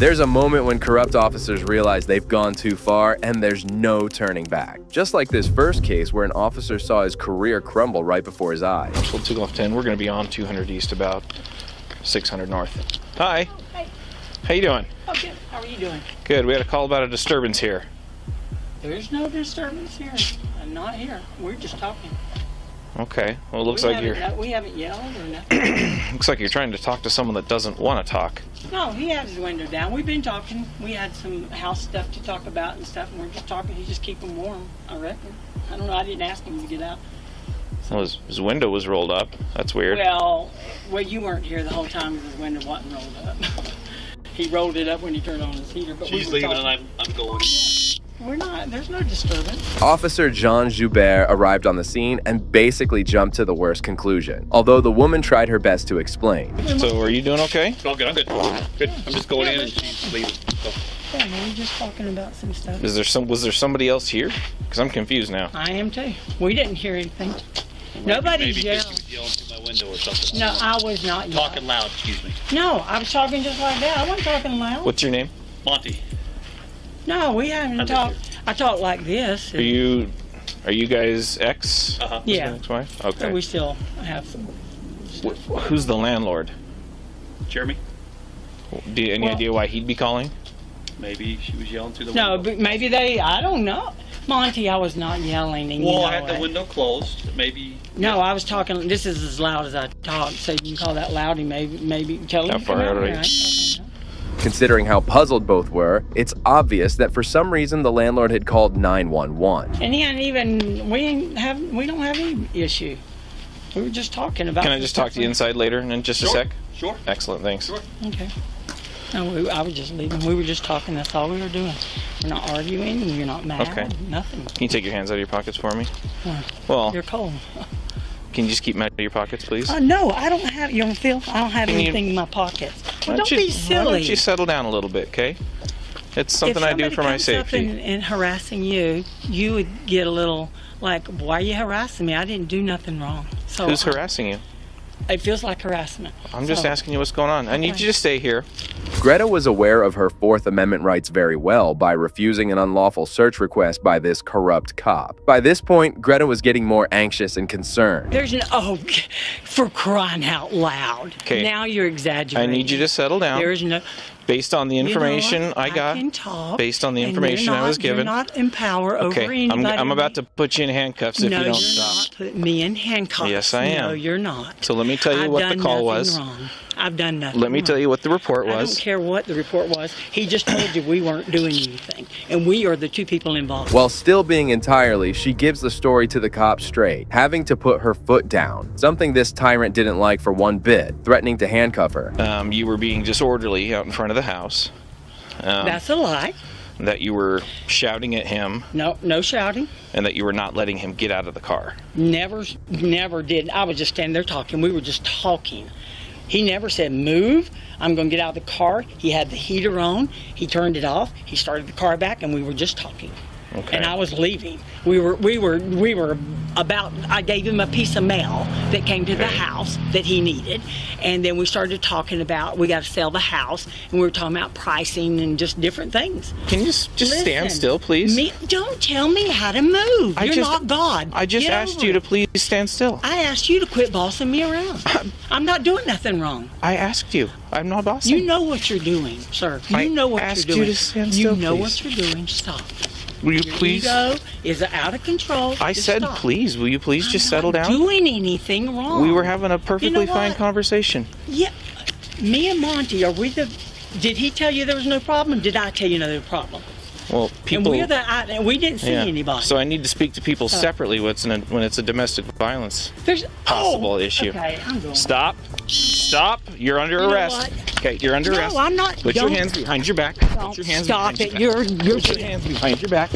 There's a moment when corrupt officers realize they've gone too far and there's no turning back. Just like this first case where an officer saw his career crumble right before his eyes. Hold two left 10. We're going to be on 200 east about 600 north. Hi. Hi. How you doing? Oh, good. How are you doing? Good. We had a call about a disturbance here. There's no disturbance here. I'm not here. We're just talking. Okay. Well, it looks we like you're haven't- We haven't yelled or nothing. looks like you're trying to talk to someone that doesn't want to talk. no, he had his window down. We've been talking. We had some house stuff to talk about and stuff, and we're just talking. He just keep him warm, I reckon. I don't know. I didn't ask him to get out. Well, his, his window was rolled up. That's weird. Well, well, you weren't here the whole time because his window wasn't rolled up. he rolled it up when he turned on his heater. But She's we leaving talking. and I'm, I'm going. We're not. There's no disturbance. Officer Jean Joubert arrived on the scene and basically jumped to the worst conclusion, although the woman tried her best to explain. So, are you doing okay? Oh, good. I'm good. Good. I'm just going in and she's leaving. So, Yeah, we we're just talking about some stuff. Is there some was there somebody else here? Because I'm confused now. I am too. We didn't hear anything. Nobody's maybe yelling. she yelling through my window or something. No, I was not yelling. Talking loud, excuse me. No, I was talking just like that. I wasn't talking loud. What's your name? Monty. No, we haven't live talked. I talk like this. Are you are you guys ex? Uh-huh. Yeah. Ex-wife? So Okay. we still have some. Wh- Who's the landlord? Jeremy? Do you, any Well- idea why he'd be calling? Maybe she was yelling through the No, window. but maybe they. I don't know. Monty, I was not yelling, and you Well, know I had the window closed. Maybe. No, I was talking. This is as loud as I talk, so you can call that loudy. Maybe, maybe tell him. How far out are here. you? I ain't talking Considering how puzzled both were, it's obvious that for some reason the landlord had called 911. loud. And he ain't even. We ain't have. We don't have any issue. We were just talking about. Can I just talk to you inside later and in just a Sure. sec? Sure. Excellent, thanks. Sure. Okay. No, we, I was just leaving. We were just talking. That's all we were doing. We're not arguing. You're not mad. Okay. Nothing. Can you take your hands out of your pockets for me? Why? Well, You're cold. Can you just keep them out of your pockets, please? Uh, no, I don't have. You don't feel? I don't have Can you- anything in my pockets. Well, don't you, be Why silly. don't you settle down a little bit, okay? It's something I do for my safety. And, and harassing you, you would get a little like, "Why are you harassing me? I didn't do nothing wrong." So Who's I- harassing you? It feels like harassment. I'm just So- asking you what's going on. I need Okay. you to stay here. Greta was aware of her Fourth Amendment rights very well by refusing an unlawful search request by this corrupt cop. By this point, Greta was getting more anxious and concerned. There's an Oh, for crying out loud! 'Kay. Now you're exaggerating. I need you to settle down. There's no. Based on the You know information? I got, based on the information you're I was not- You're given. not in power okay, over I'm, anybody. I'm about to put you in handcuffs if no, you don't are stop. not putting me in handcuffs. Yes, I am. No, you're not. So let me tell you I've what the call was. Wrong. I've done nothing. Let me tell you what the report was. I don't care what the report was. He just told you we weren't doing anything, and we are the two people involved. While still being entirely, she gives the story to the cop straight, having to put her foot down, something this tyrant didn't like for one bit, threatening to handcuff her. Um, you were being disorderly out in front of the house. Um, That's a lie. that you were shouting at him No, no shouting. and that you were not letting him get out of the car. Never, never did. I was just standing there talking. We were just talking. He never said move. I'm going to get out of the car. He had the heater on. He turned it off. He started the car back, and we were just talking. Okay. And I was leaving. We were, we were, we were about. I gave him a piece of mail that came to the house that he needed, and then we started talking about we got to sell the house, and we were talking about pricing and just different things. Can you just, just stand still, please? Me, don't tell me how to move. I You're just- not God. I just Get asked over you to please stand still. I asked you to quit bossing me around. I'm not doing nothing wrong. I asked you. I'm not bossing. You know what you're doing, sir. You I know what you're doing. to stand you know please. what you're doing. Stop. Will you Your please? ego is out of control. I Just said stop. please. Will you please I'm just settle down? Doing anything wrong? We were having a perfectly fine conversation. Yeah, me and Monty. Are we the? Did he tell you there was no problem? Did I tell you no there was a problem? Well, people. and people. we're the. I, we didn't see yeah. anybody. So I need to speak to people So- separately when it's, an, when it's a domestic violence There's a possible oh, issue. Okay, I'm going. Stop. Stop. You're under You arrest. Okay, you're under No, arrest. I'm not. Put your hands behind your back. Don't Put your hands stop behind it. your back. You're you're. Put your hands behind your back.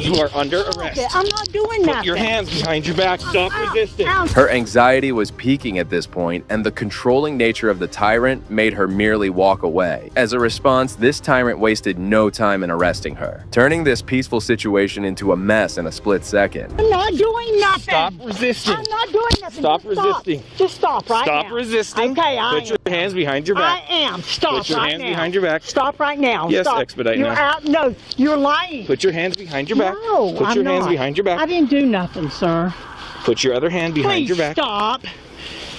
You are under arrest. I'm not doing that. Put your hands behind your back. Stop resisting. Her anxiety was peaking at this point, and the controlling nature of the tyrant made her merely walk away. As a response, this tyrant wasted no time in arresting her. Her, turning this peaceful situation into a mess in a split second. I'm not doing nothing. Stop resisting. I'm not doing nothing. Stop Just resisting. Just stop right Stop now. resisting. Okay, I Put am. your hands behind your back. I am. Stop Put your right hands now. behind your back. Stop right now. Yes, Stop. expedite you're now. out. No, you're lying. Put your hands behind your back. No, Put I'm your hands behind your back. I didn't do nothing, sir. Put your other hand behind Please your back. stop.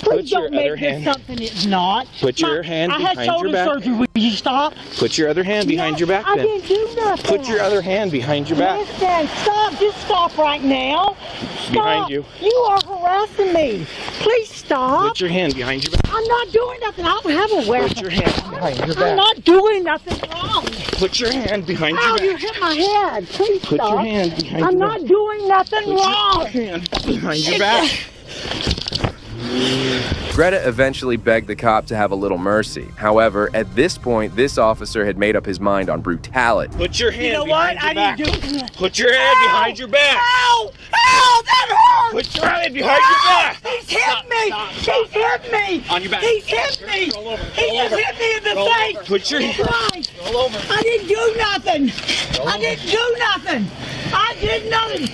Please Put your don't make other this hand- something it's not. Put your My- hand I had behind your shoulder back. surgery. Will you stop? Put your other hand behind No, your back I then. didn't do nothing. Put your other hand behind your back. Listen, stop. Just stop right now. Stop. Behind you. You are harassing me. Please stop. Put your hand behind your back. I'm not doing nothing. I don't have a weapon. Put your hand behind your back. I'm not doing nothing wrong. Put your hand behind Ow, your back. you hit my head. Please Put stop. your hand behind I'm your not doing nothing Put wrong. Put your hand behind your back. Greta eventually begged the cop to have a little mercy. However, at this point, this officer had made up his mind on brutality. Put your hand You know what? behind your I back. didn't do Put your hand behind your back. Ow! Ow! That hurts! Put your hand behind your back. He's hit me! He's hit me! On your back. He's hit me! Roll over. He just over. hit me in the Roll face! over. Put your hand. Christ! Roll over. I didn't do nothing! I didn't do nothing! I did nothing!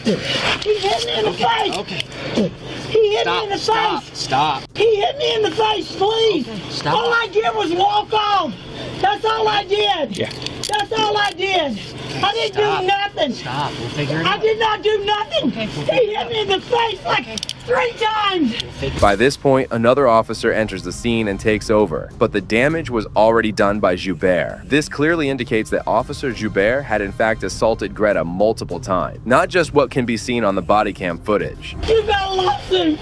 He hit me in the face! Okay. He hit me in the Stop. face! Stop. He hit me in the face, please! stop. All I did was walk off! That's all I did! Yeah. That's all I did! I didn't Stop. do nothing! Stop. We'll figure it out. I did not do nothing! Okay, we'll He hit me in the face like three times! By this point, another officer enters the scene and takes over, but the damage was already done by Joubert. This clearly indicates that Officer Joubert had in fact assaulted Greta multiple times, not just what can be seen on the body cam footage. You got a lawsuit!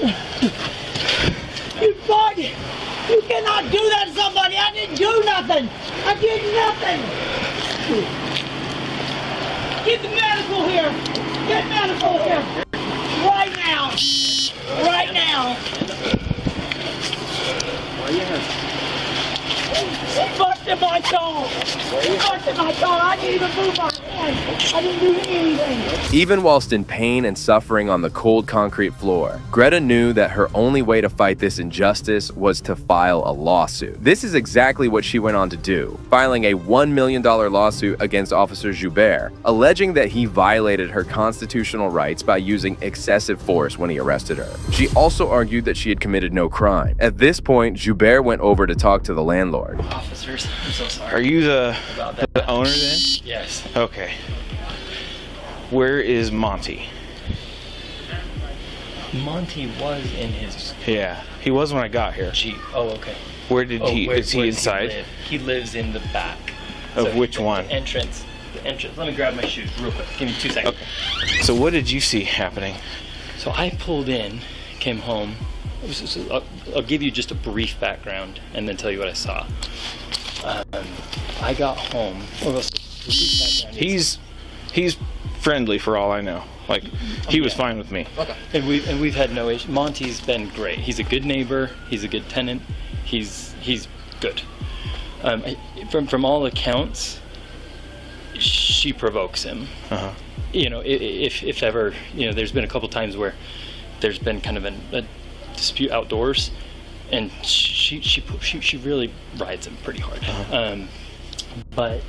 You fuck! You cannot do that to somebody! I didn't do nothing! I did nothing! Get the medical here! Get medical here! Right now! Right now! He busted my! He busted my car! I didn't even move my! I didn't do anything! Even whilst in pain and suffering on the cold concrete floor, Greta knew that her only way to fight this injustice was to file a lawsuit. This is exactly what she went on to do, filing a $1 million lawsuit against Officer Joubert, alleging that he violated her constitutional rights by using excessive force when he arrested her. She also argued that she had committed no crime. At this point, Joubert went over to talk to the landlord. Officers, I'm so sorry Are you the, about that. the owner then? Yes. Okay. Where is Monty? Monty was in his Yeah, he was when I got here. Jeep. Oh, okay. Where did Oh, he? where- is he inside? live? He, lives in the back. Of which the one? Entrance. The entrance. Let me grab my shoes real quick. Give me two seconds. Okay. So what did you see happening? So I pulled in, came home. I'll, I'll give you just a brief background and then tell you what I saw. Um, I got home. Well, the brief background is- He's he's friendly for all I know. Like he was fine with me. Okay. And we've and we've had no issue. Monty's been great. He's a good neighbor. He's a good tenant. He's he's good. Um, from from all accounts, she provokes him. Uh-huh. You know, if if ever, you know, there's been a couple times where there's been kind of an, a dispute outdoors, and she she she she really rides him pretty hard. Um, but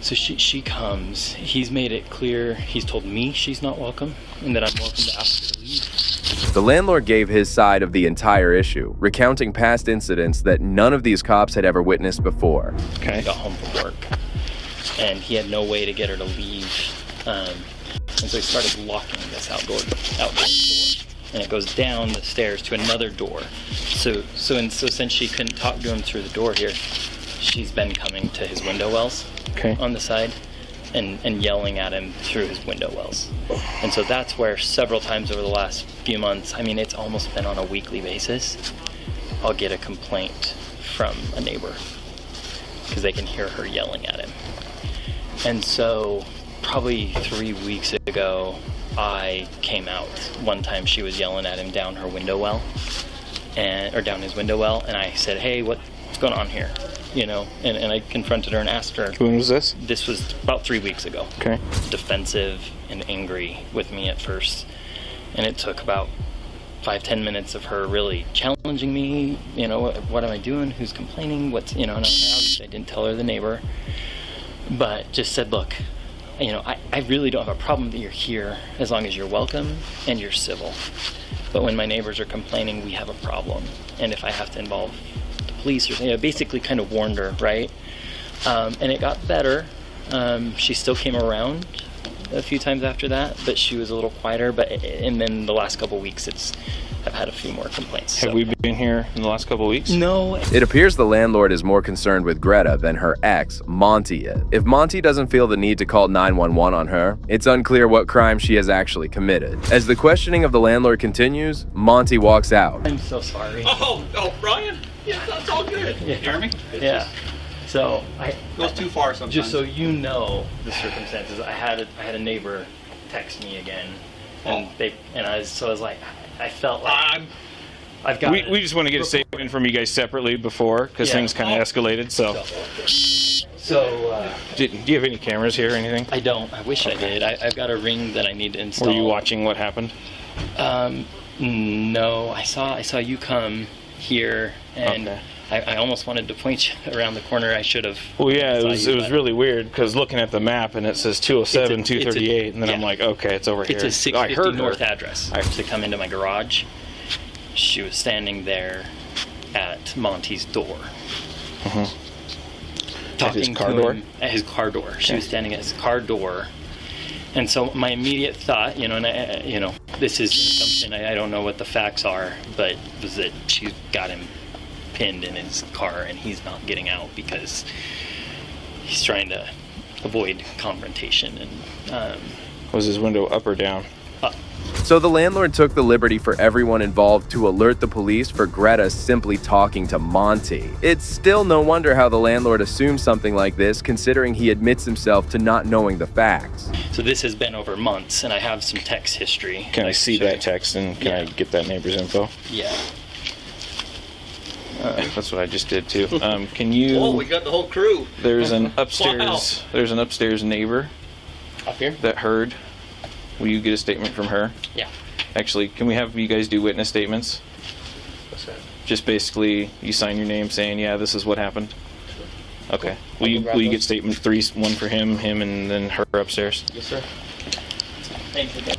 so she she comes. He's made it clear. He's told me she's not welcome, and that I'm welcome to ask her to leave. The landlord gave his side of the entire issue, recounting past incidents that none of these cops had ever witnessed before. Okay. Got home from work, and he had no way to get her to leave. Um, and so he started locking this outdoor outdoor door, and it goes down the stairs to another door. So so and so since she couldn't talk to him through the door here, she's been coming to his window wells Okay. on the side and, and yelling at him through his window wells. And so that's where several times over the last few months, I mean, it's almost been on a weekly basis, I'll get a complaint from a neighbor because they can hear her yelling at him. And so, probably three weeks ago, I came out. One time she was yelling at him down her window well, and or down his window well, and I said, "Hey, what's going on here?" You know, and, and I confronted her and asked her. When was this? This was about three weeks ago. Okay. Defensive and angry with me at first, and it took about five ten minutes of her really challenging me. You know, what, what am I doing? Who's complaining? What's you know? And I, I didn't tell her the neighbor, but just said, look, you know, I, I really don't have a problem that you're here as long as you're welcome and you're civil. But when my neighbors are complaining, we have a problem. And if I have to involve police or you know, basically kind of warned her, right? Um, and it got better. Um, she still came around a few times after that, but she was a little quieter. But and then the last couple weeks, it's I've had a few more complaints. Have so- we been here in the last couple weeks? No, It appears the landlord is more concerned with Greta than her ex, Monty, is. If Monty doesn't feel the need to call 911 on her, it's unclear what crime she has actually committed. As the questioning of the landlord continues, Monty walks out. I'm so sorry. Oh, oh, Brian? Yeah, that's all good. Yeah. Jeremy? It Yeah. So I goes too far sometimes. just so you know the circumstances. I had a, I had a neighbor text me again, and they and I was, so I was like I felt like I'm, I've got We, we just want to get a statement from you guys separately before because Yeah. things kind of escalated. So, so uh, Did, do you have any cameras here or anything? I don't. I wish I did. I, I've got a ring that I need to install. Were you watching what happened? Um, no, I saw I saw you come here, and Okay. I, I almost wanted to point you around the corner. I should have. Well, yeah, it was you, it was really weird because looking at the map and it says 207, a- it's a- 238, and then I'm like, okay, it's over here. It's a I 650 heard North her. address. I have to come into my garage, she was standing there at Monty's door. Talking at his car to door? him at his car door. She Okay. was standing at his car door. And so my immediate thought, you know, and I, you know, this is an assumption. I, I don't know what the facts are, but was that she's got him pinned in his car and he's not getting out because he's trying to avoid confrontation and um, Was his window up or down? So the landlord took the liberty for everyone involved to alert the police for Greta simply talking to Monty. It's still no wonder how the landlord assumes something like this, considering he admits himself to not knowing the facts. So this has been over months, and I have some text history. Can I see that text and can I get that neighbor's info? Yeah. That's what I just did too. Um, can you? oh, we got the whole crew. There's an upstairs. There's an upstairs neighbor Up here? that heard. Will you get a statement from her? Yeah. Actually, can we have you guys do witness statements? Just basically, you sign your name saying, "Yeah, this is what happened." Okay. Will you grab will you get statement three, one for him, him, and then her upstairs? Yes, sir. Thank you.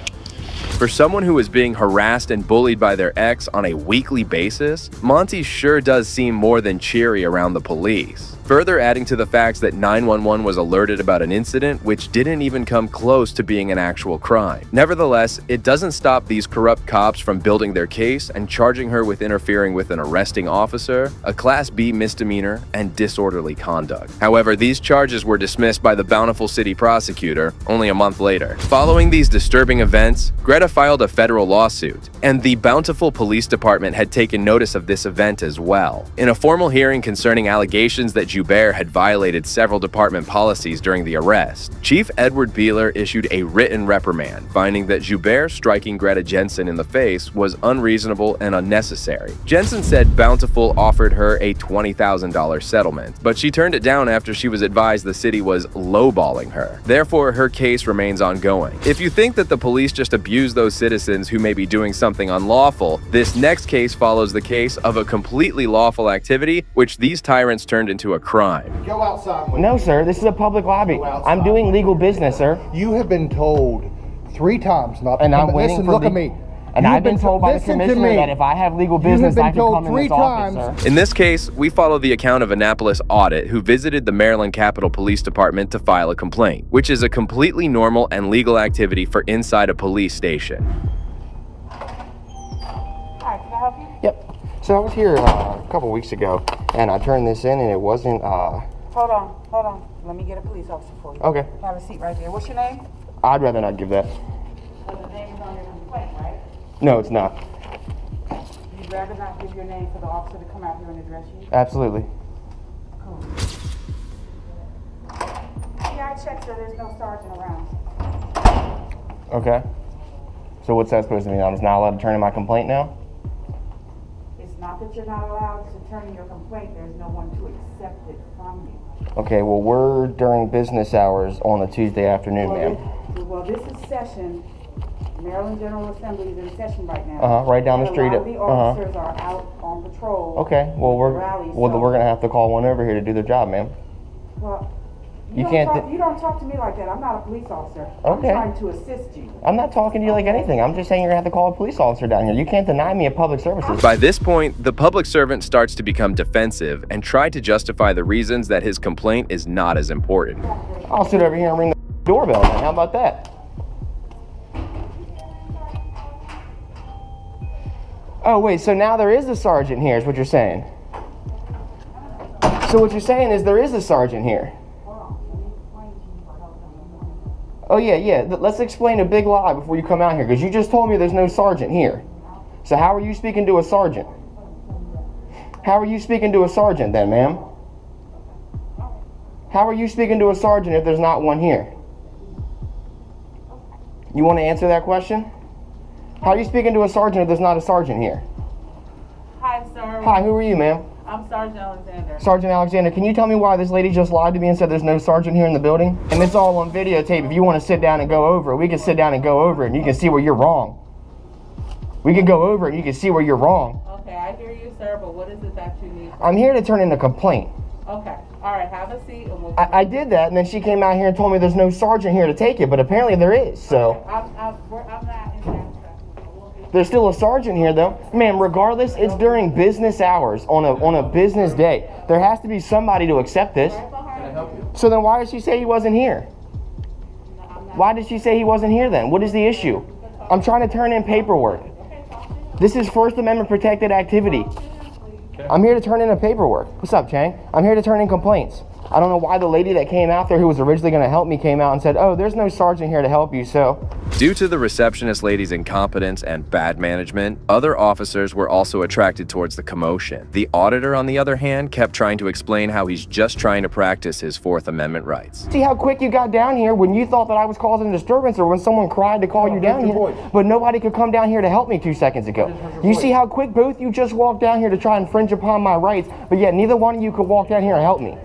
For someone who is being harassed and bullied by their ex on a weekly basis, Monty sure does seem more than cheery around the police. Further adding to the facts that 911 was alerted about an incident which didn't even come close to being an actual crime. Nevertheless, it doesn't stop these corrupt cops from building their case and charging her with interfering with an arresting officer, a Class B misdemeanor, and disorderly conduct. However, these charges were dismissed by the Bountiful City prosecutor only a month later. Following these disturbing events, Greta filed a federal lawsuit, and the Bountiful Police Department had taken notice of this event as well. In a formal hearing concerning allegations that Joubert had violated several department policies during the arrest, Chief Edward Biehler issued a written reprimand, finding that Joubert striking Greta Jensen in the face was unreasonable and unnecessary. Jensen said Bountiful offered her a $20,000 settlement, but she turned it down after she was advised the city was lowballing her. Therefore, her case remains ongoing. If you think that the police just abuse those citizens who may be doing something unlawful, this next case follows the case of a completely lawful activity which these tyrants turned into a crime. Go outside. No, sir. This is a public lobby. I'm doing legal business, sir. You have been told three times not to And come. I'm in. waiting Listen, for look the- at me. And You have I've been to- told by the commissioner that if I have legal You have business, I can told come in three this office, sir. In this case, we follow the account of Annapolis Audit, who visited the Maryland Capitol Police Department to file a complaint, which is a completely normal and legal activity for inside a police station. So I was here uh, a couple weeks ago, and I turned this in, and it wasn't. Uh, Hold on, hold on. Let me get a police officer for you. okay. Have a seat right there. What's your name? I'd rather not give that. Well, the name is on your complaint, right? No, it's not. You'd rather not give your name for the officer to come out here and address you? Absolutely. Cool. Yeah, I checked, so there's no sergeant around. Okay. So what's that supposed to mean? I'm just not allowed to turn in my complaint now? Not that you're not allowed to turn in your complaint, there's no one to accept it from you. Okay. Well, we're during business hours on a Tuesday afternoon, Well, ma'am. this- Well, this is session, Maryland General Assembly is in session right now. Uh-huh, right down the And street A lot of the uh-huh. officers are out on patrol. Okay. Well, we're Rally, well, so- we're gonna have to call one over here to do their job, ma'am. Well, You don't can't. Talk, you don't talk to me like that. I'm not a police officer. Okay. I'm trying to assist you. I'm not talking to you like anything. I'm just saying you're gonna have to call a police officer down here. You can't deny me a public services. By this point, the public servant starts to become defensive and try to justify the reasons that his complaint is not as important. I'll sit over here and ring the doorbell. Then. How about that? Oh wait, so now there is a sergeant here, is what you're saying? So what you're saying is there is a sergeant here. Oh yeah, yeah. Let's explain a big lie before you come out here, because you just told me there's no sergeant here. So how are you speaking to a sergeant? How are you speaking to a sergeant then, ma'am? How are you speaking to a sergeant if there's not one here? You want to answer that question? How are you speaking to a sergeant if there's not a sergeant here? Hi, sir. Hi, who are you, ma'am? I'm Sergeant Alexander. Sergeant Alexander, can you tell me why this lady just lied to me and said there's no sergeant here in the building? And it's all on videotape. If you want to sit down and go over it, we can sit down and go over it and you can see where you're wrong. We can go over it and you can see where you're wrong. Okay, I hear you, sir, but what is it that you need? I'm here to turn in a complaint. Okay, all right, have a seat and we'll. I, I did that and then she came out here and told me there's no sergeant here to take it, but apparently there is, so. I'm, I'm, I'm not in that truck. There's still a sergeant here though. Man, regardless, it's during business hours on a on a business day. There has to be somebody to accept this. So then why did she say he wasn't here? Why did she say he wasn't here then? What is the issue? I'm trying to turn in paperwork. This is First Amendment protected activity. I'm here to turn in a paperwork. What's up, Chang? I'm here to turn in complaints. I don't know why the lady that came out there who was originally going to help me came out and said, "Oh, there's no sergeant here to help you." So, Due to the receptionist lady's incompetence and bad management, other officers were also attracted towards the commotion. The auditor, on the other hand, kept trying to explain how he's just trying to practice his Fourth Amendment rights. See how quick you got down here when you thought that I was causing a disturbance or when someone cried to call you down here, but nobody could come down here to help me two seconds ago. You see how quick both you just walked down here to try and infringe upon my rights, but yet neither one of you could walk down here and help me.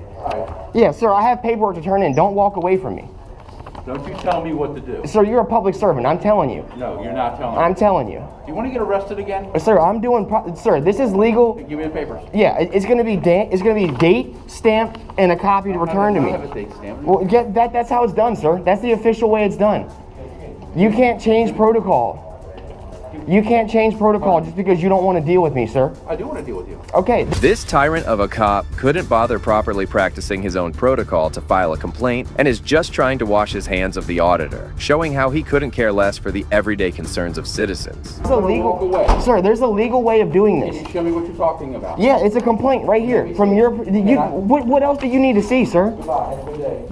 Yeah, sir, I have paperwork to turn in. Don't walk away from me. Don't you tell me what to do. Sir, you're a public servant. I'm telling you. No, you're not telling me. I'm telling you. Do you want to get arrested again? Uh, sir, I'm doing. Pro- sir, this is legal. Give me the papers. Yeah, it- it's gonna be da- it's gonna be date stamped and a copy to return to I me. don't have a date stamp. Well, get that. That's how it's done, sir. That's the official way it's done. You can't change protocol. You can't change protocol just because you don't want to deal with me, sir. I do want to deal with you. Okay. This tyrant of a cop couldn't bother properly practicing his own protocol to file a complaint and is just trying to wash his hands of the auditor, showing how he couldn't care less for the everyday concerns of citizens. There's a legal, walk away. sir. There's a legal way of doing Can this. you show me what you're talking about? Yeah, it's a complaint right here from your. You, what, what else do you need to see, sir?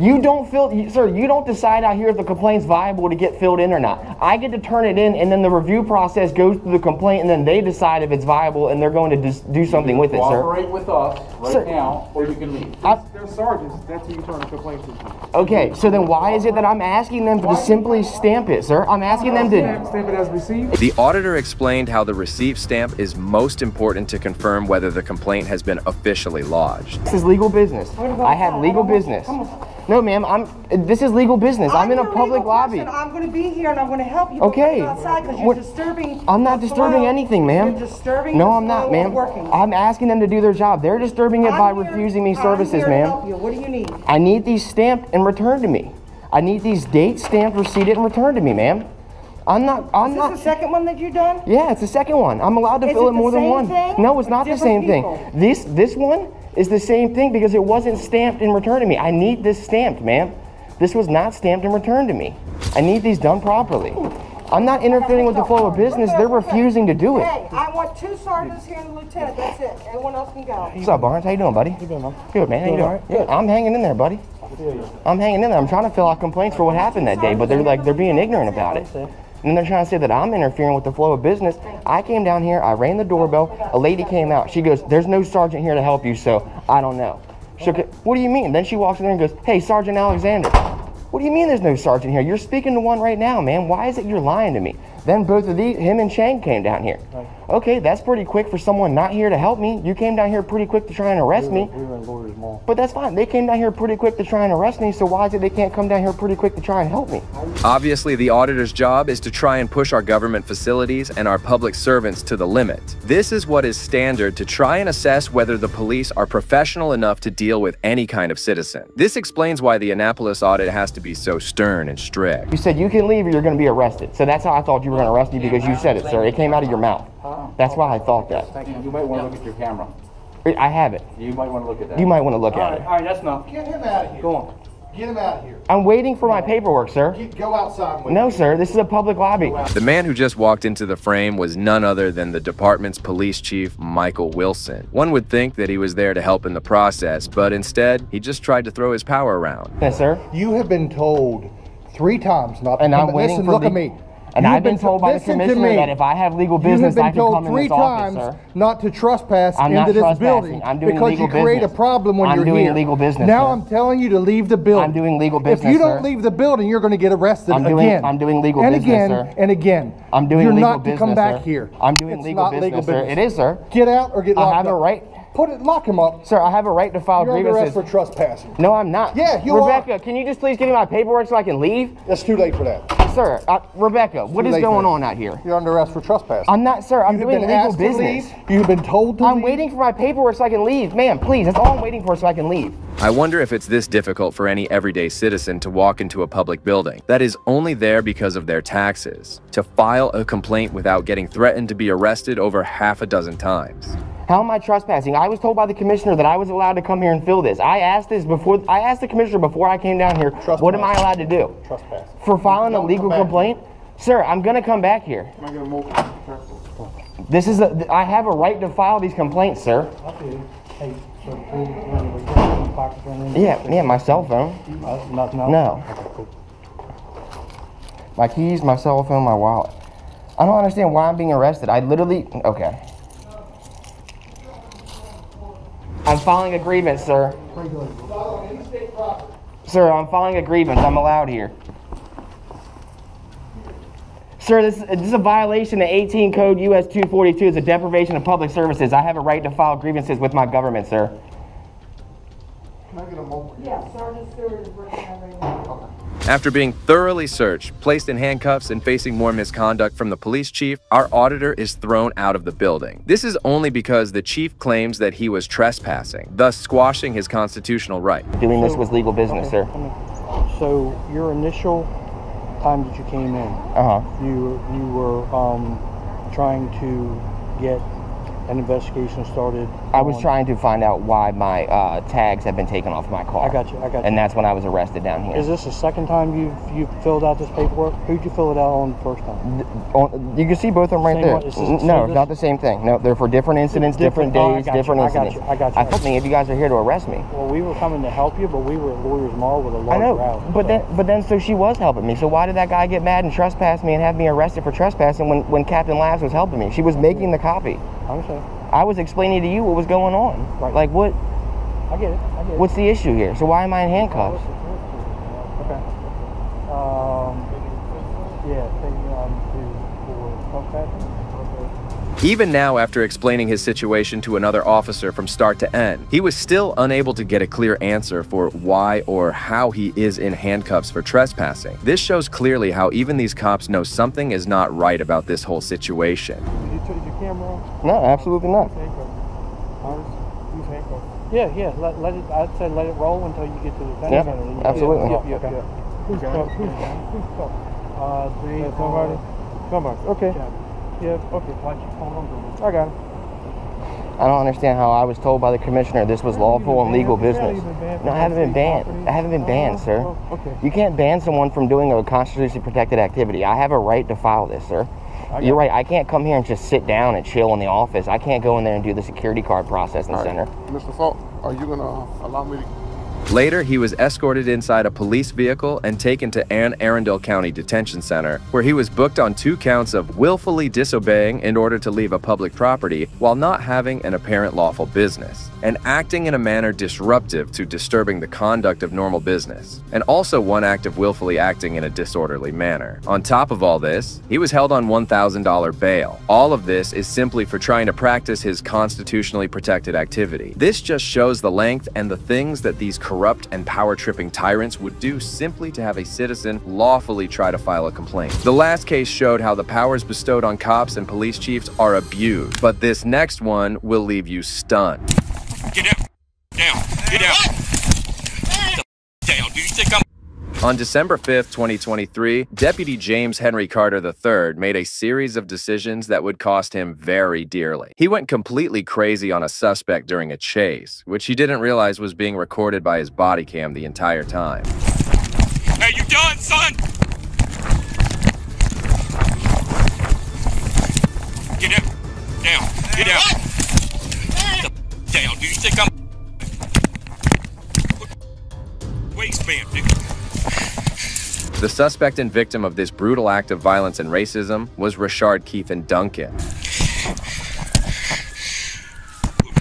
You don't fill, you, sir. You don't decide out here if the complaint's viable to get filled in or not. I get to turn it in, and then the review process goes through the complaint, and then they decide if it's viable, and they're going to dis- do something with it, sir. Cooperate with us right Sir. now, or you can leave. I- They're sergeants. That's who you turn a complaint to. Okay, so then why is it that I'm asking them to simply stamp it, sir? I'm asking them to. Stamp it as received. The auditor explained how the receive stamp is most important to confirm whether the complaint has been officially lodged. This is legal business. I have legal business. No, ma'am. I'm. This is legal business. I'm in a public lobby. person. I'm going to be here and I'm going to help you. Okay. Outside because you're disturbing. I'm not disturbing flow. anything, ma'am. You're disturbing. No, I'm not, ma'am. I'm asking them to do their job. They're disturbing it by I'm here- refusing me I'm services, ma'am. What do you need? I need these stamped and returned to me. I need these dates stamped, receipted, and returned to me, ma'am. I'm not. I'm Is not. this the second one that you've done? Yeah, it's the second one. I'm allowed to Is fill it it more than one. thing No, it's not the same thing. people? This this one is the same thing because it wasn't stamped and returned to me. I need this stamped, ma'am. This was not stamped and returned to me. I need these done properly. I'm not interfering with the flow of business. They're refusing to do it. Hey, I want two sergeants here and a lieutenant. That's it. Everyone else can go. What's up, Barnes? How you doing, buddy? You doing, man? Good, man. How you doing? Good. I'm hanging in there, buddy. I'm hanging in there. I'm trying to fill out complaints for what happened that day, but they're like they're being ignorant about it. And then they're trying to say that I'm interfering with the flow of business. I came down here, I rang the doorbell, a lady came out. She goes, There's no sergeant here to help you, so I don't know. Shook it. What do you mean? Then she walks in there and goes, Hey, Sergeant Alexander. What do you mean there's no sergeant here? You're speaking to one right now, man. Why is it you're lying to me? Then both of these, him and Shane came down here. Okay, that's pretty quick for someone not here to help me. You came down here pretty quick to try and arrest me. We were in Lawyer's Mall. But that's fine. They came down here pretty quick to try and arrest me, so why is it they can't come down here pretty quick to try and help me? Obviously, the auditor's job is to try and push our government facilities and our public servants to the limit. This is what is standard to try and assess whether the police are professional enough to deal with any kind of citizen. This explains why the Annapolis audit has to be so stern and strict. You said you can leave or you're going to be arrested. So that's how I thought you were going to arrest me because you said it, sir. It came out of your mouth. That's why I thought that. Thank you. You might want to look at your camera. I have it. You might want to look at that. You might want to look All at right, it. all right, that's enough. Get him out of here. Go on. Get him out of here. I'm waiting for my paperwork, sir. Get, go outside No, him. sir. This is a public lobby. The man who just walked into the frame was none other than the department's police chief, Michael Wilson. One would think that he was there to help in the process, but instead, he just tried to throw his power around. Yes, sir. You have been told three times not to And come. I'm waiting listen, for look the- at me. And I've been told by the commissioner that if I have legal business, been I can come in this office, sir. not to trespass I'm into this building I'm doing because legal you create business. a problem when I'm you're doing here. legal business, Now sir. I'm telling you to leave the building. I'm doing legal business. If business, you don't sir. leave the building, you're going to get arrested I'm doing- again. I'm doing legal and business, again, sir. And again. I'm doing You're legal not to come business, back sir. here. I'm doing It's legal not business, legal sir. business. It is, sir. Get out or get locked up. I have a right. Put it, lock him up. Sir, I have a right to file You're under arrest grievances. for trespassing. No, I'm not. Yeah, you are. Rebecca, can you just please give me my paperwork so I can leave? It's too late for that. Sir, uh, Rebecca, what too is late going on out here? You're under arrest for trespassing. I'm not, sir. I'm you doing legal business. You've been told to I'm leave. waiting for my paperwork so I can leave. Ma'am, please. That's all I'm waiting for so I can leave. I wonder if it's this difficult for any everyday citizen to walk into a public building that is only there because of their taxes, to file a complaint without getting threatened to be arrested over half a dozen times. How am I trespassing? I was told by the commissioner that I was allowed to come here and fill this. I asked this before. I asked the commissioner before I came down here. What am I allowed to do? Trespass. For filing a legal complaint? Sir, I'm gonna come back here. Am I gonna move? This is a. I have a right to file these complaints, sir. Hey, so, please, when we get in the pocket or anything? Yeah, yeah, my cell phone. No. My keys, my cell phone, my wallet. I don't understand why I'm being arrested. I literally. Okay. I'm filing a grievance, sir. Sir, I'm filing a grievance. I'm allowed here. Sir, this, this is a violation of 18 Code US 242. It's a deprivation of public services. I have a right to file grievances with my government, sir. Can I get a moment? Yeah, Sergeant Stewart is working on right now. After being thoroughly searched, placed in handcuffs, and facing more misconduct from the police chief, our auditor is thrown out of the building. This is only because the chief claims that he was trespassing, thus squashing his constitutional right. Doing this was legal business, sir. So your initial time that you came in, Uh huh. you you were um, trying to get an investigation started. I was on- trying to find out why my uh, tags have been taken off my car. I got you. I got you. And that's when I was arrested down here. Is this the second time you've you've filled out this paperwork? Who'd you fill it out on the first time? On- You can see both of them right Same there. one? This- no, not the same thing. No, they're for different incidents, different, Different- oh, I days, got you, different I got you. I got you. I thought me if you guys are here to arrest me. Well, we were coming to help you, but we were at Lawyer's Mall with a I large know, crowd. but so- then, but then, so she was helping me. So why did that guy get mad and trespass me and have me arrested for trespassing when, when Captain Labs was helping me? She was making the copy. I understand. I was explaining to you what was going on. Right. Like what? I get it. I get it. What's the issue here? So why am I in handcuffs? Okay. Um, yeah, take me on to for trespassing. Even now, after explaining his situation to another officer from start to end, he was still unable to get a clear answer for why or how he is in handcuffs for trespassing. This shows clearly how even these cops know something is not right about this whole situation. You took your? No, absolutely not. Yeah, yeah. Let, let it. I'd say let it roll until you get to the thing. Yep, center. You- absolutely. Yep, yep, yep. Who's cuffed? Who's who's cuffed? Uh, they somebody. Somebody. Okay. Yeah. Okay. Why'd you hold on to? I got it. I don't understand how I was told by the commissioner this was lawful and legal business. No, I haven't been banned. I haven't been banned, sir. Oh, okay. You can't ban someone from doing a constitutionally protected activity. I have a right to file this, sir. You're right. I can't come here and just sit down and chill in the office. I can't go in there and do the security card processing All right. center. Mr. Falk, are you gonna uh, allow me to Later, he was escorted inside a police vehicle and taken to Anne Arundel County Detention Center, where he was booked on two counts of willfully disobeying in order to leave a public property while not having an apparent lawful business, and acting in a manner disruptive to disturbing the conduct of normal business, and also one act of willfully acting in a disorderly manner. On top of all this, he was held on $1,000 bail. All of this is simply for trying to practice his constitutionally protected activity. This just shows the length and the things that these corrupt and power tripping tyrants would do simply to have a citizen lawfully try to file a complaint. The last case showed how the powers bestowed on cops and police chiefs are abused, but this next one will leave you stunned. Get down. Down. Get down. Get down. Do you think I'm On December 5th, 2023, Deputy James Henry Carter III made a series of decisions that would cost him very dearly. He went completely crazy on a suspect during a chase, which he didn't realize was being recorded by his body cam the entire time. Hey, you done, son? Get down. Down. Get down. Down. Do you think I'm waistband, dude? The suspect and victim of this brutal act of violence and racism was Rashard Keithan Duncan.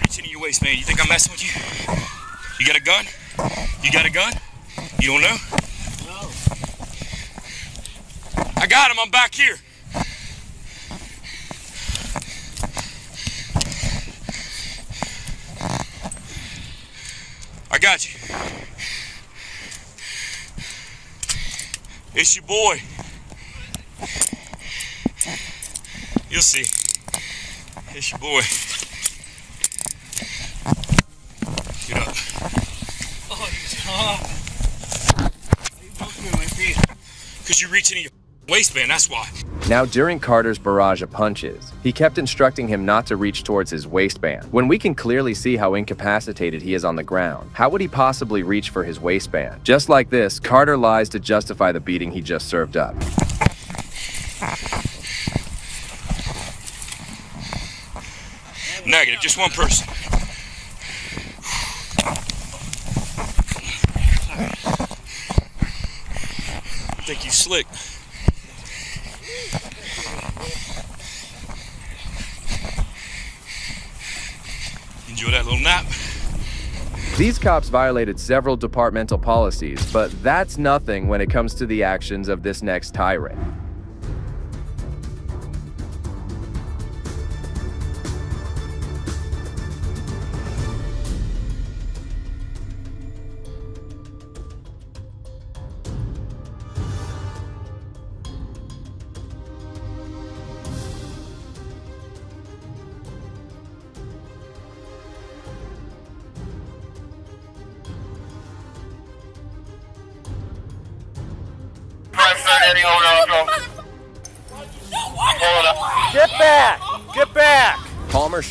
Reach into your waist, man. You think I'm messing with you? You got a gun? You got a gun? You don't know? No. I got him. I'm back here. I got you. It's your boy. You'll see. It's your boy. Get up. Oh, you Because you reach your waistband, that's why. Now, during Carter's barrage of punches, he kept instructing him not to reach towards his waistband. When we can clearly see how incapacitated he is on the ground, how would he possibly reach for his waistband? Just like this, Carter lies to justify the beating he just served up. Negative, just one person. think you slick. Enjoy that little nap. These cops violated several departmental policies, but that's nothing when it comes to the actions of this next tyrant.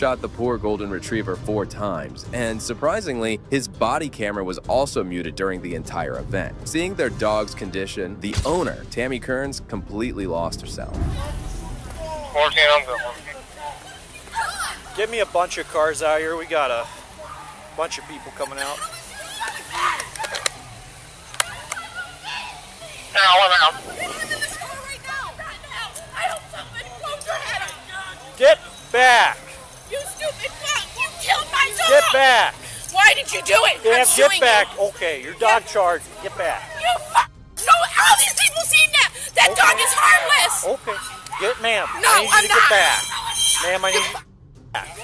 Shot the poor golden retriever four times, and surprisingly, his body camera was also muted during the entire event. Seeing their dog's condition, the owner, Tammy Kearns, completely lost herself. Get me a bunch of cars out here. We got a bunch of people coming out. Get back! Killed my dog! Get back! Why did you do it? I'm get back! You. Okay, your dog charged. Get back. You fuck! No, all these people seen that. That dog is harmless. Okay, get, ma'am. No, I need I'm you to not. get back. Ma'am, I need you. Back.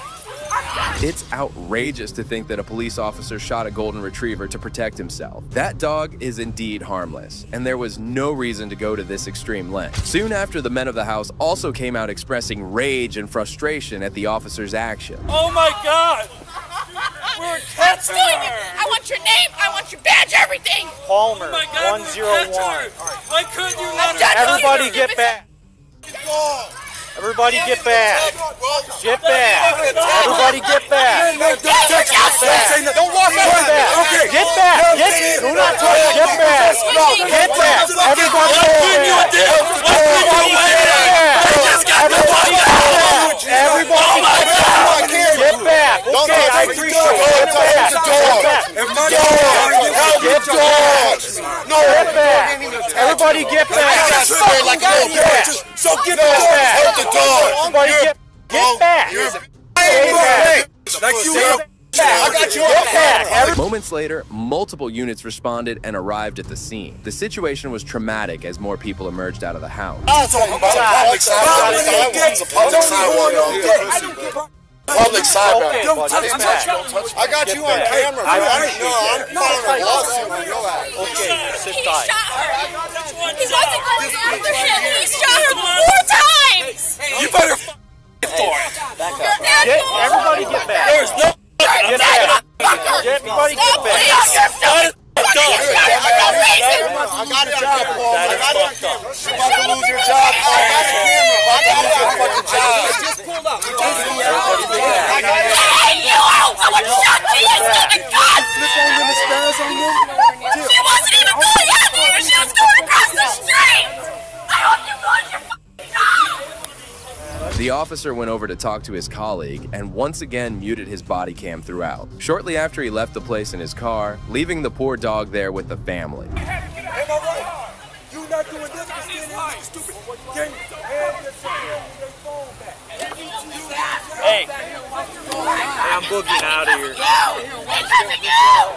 It's outrageous to think that a police officer shot a golden retriever to protect himself. That dog is indeed harmless, and there was no reason to go to this extreme length. Soon after, the men of the house also came out expressing rage and frustration at the officer's action. Oh my God! We're I'm suing you. I want your name. I want your badge. Everything. Palmer, Oh my God, 101. Why couldn't you let Everybody get back. Everybody get back. Get back. Everybody get back. Get back. Don't walk Get back. Get back. Get Do not touch. Get back. Get back. Everybody get back. Everybody get back. Everybody get back. Get back. Okay, I appreciate it. Get back. Get back. Everybody get back. So get back. Hold the door. Everybody get, get back. Stay back. Like you Stay were- I got you on Get back. camera. Moments later, multiple units responded and arrived at the scene. The situation was traumatic as more people emerged out of the house. I'm public sidewalk. It's a public sidewalk. y'all. Public sidewalk. Okay, Don't buddy, touch get me. I got you on back. camera. I- bro. I- I ain't- No, I'm filing a lawsuit on your ass. Okay, sit He tight. shot her. He wasn't going after him. He shot her four times. You better f- for it. Back up. Get, everybody get back. There's no Get back. Everybody get back. I got your job, Paul. I got it on camera. Oh, You're about to lose your job. I got your camera. You're about to lose your fucking job. Just pulled up. I got it. Hey, you! Someone shot me. He's got a gun. She wasn't even going after you. She was going across the street. I hope you got your fucking. The officer went over to talk to his colleague and once again muted his body cam throughout. Shortly after he left the place in his car, leaving the poor dog there with the family. Am I right? You not doing this, but still in stupid. Gang, have your your phone back. Hey. Hey, I'm boogieing out of here. Because of you.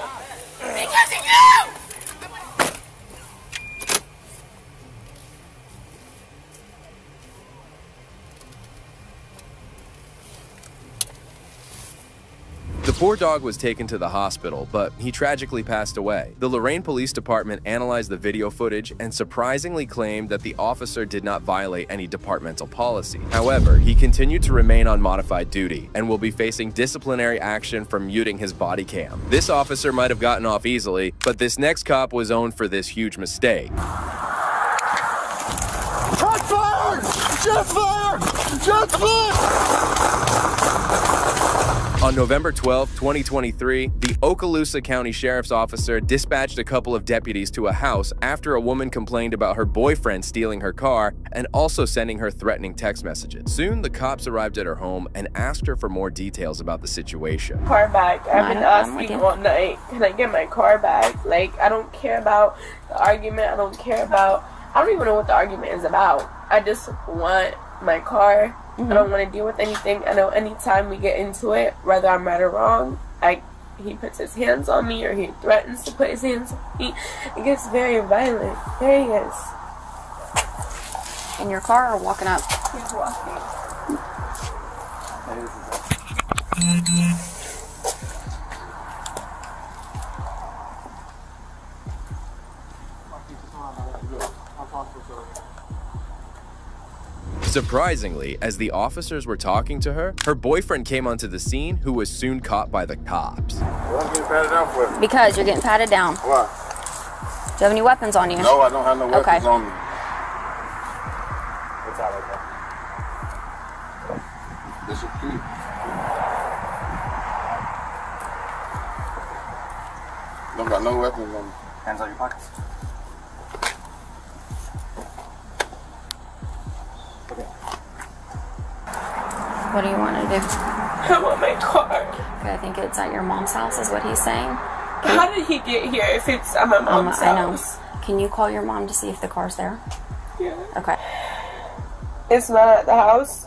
Because of you. The poor dog was taken to the hospital, but he tragically passed away. The Lorain Police Department analyzed the video footage and surprisingly claimed that the officer did not violate any departmental policy. However, he continued to remain on modified duty and will be facing disciplinary action for muting his body cam. This officer might have gotten off easily, but this next cop was owned for this huge mistake. Shot fired! Shot fired! Shot fired! On November 12, 2023, the Okaloosa County Sheriff's Officer dispatched a couple of deputies to a house after a woman complained about her boyfriend stealing her car and also sending her threatening text messages. Soon, the cops arrived at her home and asked her for more details about the situation. car back. I've been asking all night, can I get my car back? Like, I don't care about the argument. I don't care about. I don't even know what the argument is about. I just want my car. I don't want to deal with anything. I know anytime we get into it, whether I'm right or wrong, I he puts his hands on me or he threatens to put his hands on me. It gets very violent. There he is. In your car or walking up? He's walking. Surprisingly, as the officers were talking to her, her boyfriend came onto the scene who was soon caught by the cops. What I'm getting patted down for? Because you're getting patted down. Why? Do you have any weapons on you? No, I don't have no weapons Okay. on me. What's that right there? This is key. Don't got no weapons on me. Hands on your pockets. What do you want to do? I want my car. Okay, I think it's at your mom's house, is what he's saying. How did he get here if it's at my Um, mom's I know. house? Can you call your mom to see if the car's there? Yeah. Okay. It's not at the house.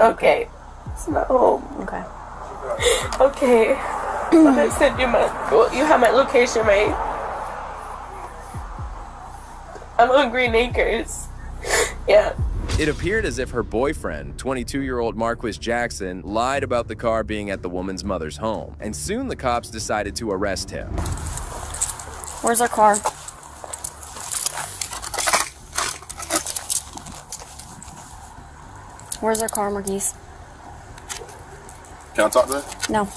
Okay. It's not home. Okay. Okay. I'm gonna send you my. Well, you have my location, right? I'm on Green Acres. Yeah. It appeared as if her boyfriend, 22 year old Marquis Jackson, lied about the car being at the woman's mother's home, and soon the cops decided to arrest him. Where's our car? Where's our car, Marquise? Can I talk to her? No. Can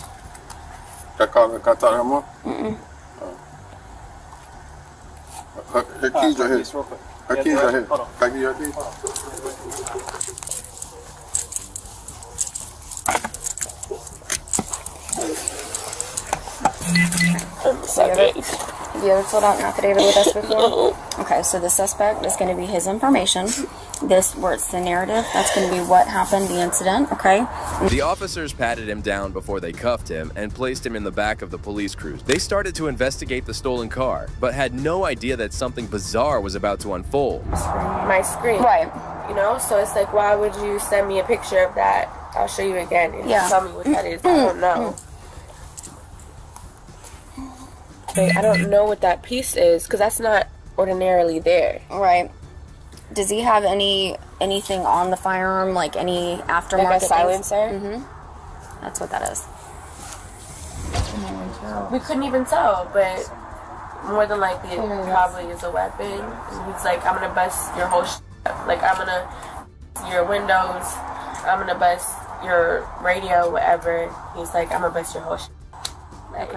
I, call her? Can I talk to her more? Mm-mm. Oh. Her, her keys are here. Her keys are here. Can I give you her keys? I'm sorry. Have ever filled out an affidavit with us before? Okay, so the suspect is going to be his information. This, where it's the narrative, that's going to be what happened, the incident, okay? The officers patted him down before they cuffed him and placed him in the back of the police cruiser. They started to investigate the stolen car, but had no idea that something bizarre was about to unfold. my screen. Right. You know, so it's like, why would you send me a picture of that? I'll show you again and Yeah. tell me what that is. I don't mm-hmm. know. Mm-hmm. Like, I don't know what that piece is because that's not ordinarily there. Right. Does he have any anything on the firearm, like any aftermarket? Like a silencer? Mm-hmm. That's what that is. We couldn't even tell, but more than likely it probably is a weapon. And he's like, I'm gonna bust your whole sh- up. Like, I'm gonna your windows. I'm gonna bust your radio, whatever. He's like, I'm gonna bust your whole sh- Like,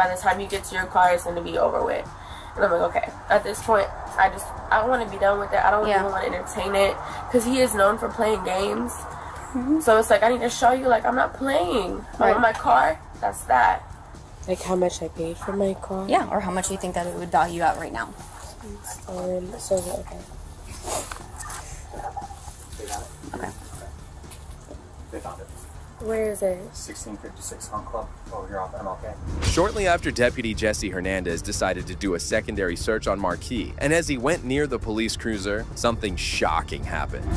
by the time you get to your car, it's gonna be over with. And I'm like, okay. At this point, I just, I don't want to be done with it. I don't Yeah. even want to entertain it. Because he is known for playing games. So it's like, I need to show you, like, I'm not playing. I Right. want my car. That's that. Like how much I paid for my car? Yeah, or how much you think that it would value at right now? Um, so, okay. Okay. They found it. Where is it? 1656 Hunt Club oh, over here off MLK. Shortly after Deputy Jesse Hernandez decided to do a secondary search on Marquis, and as he went near the police cruiser, something shocking happened.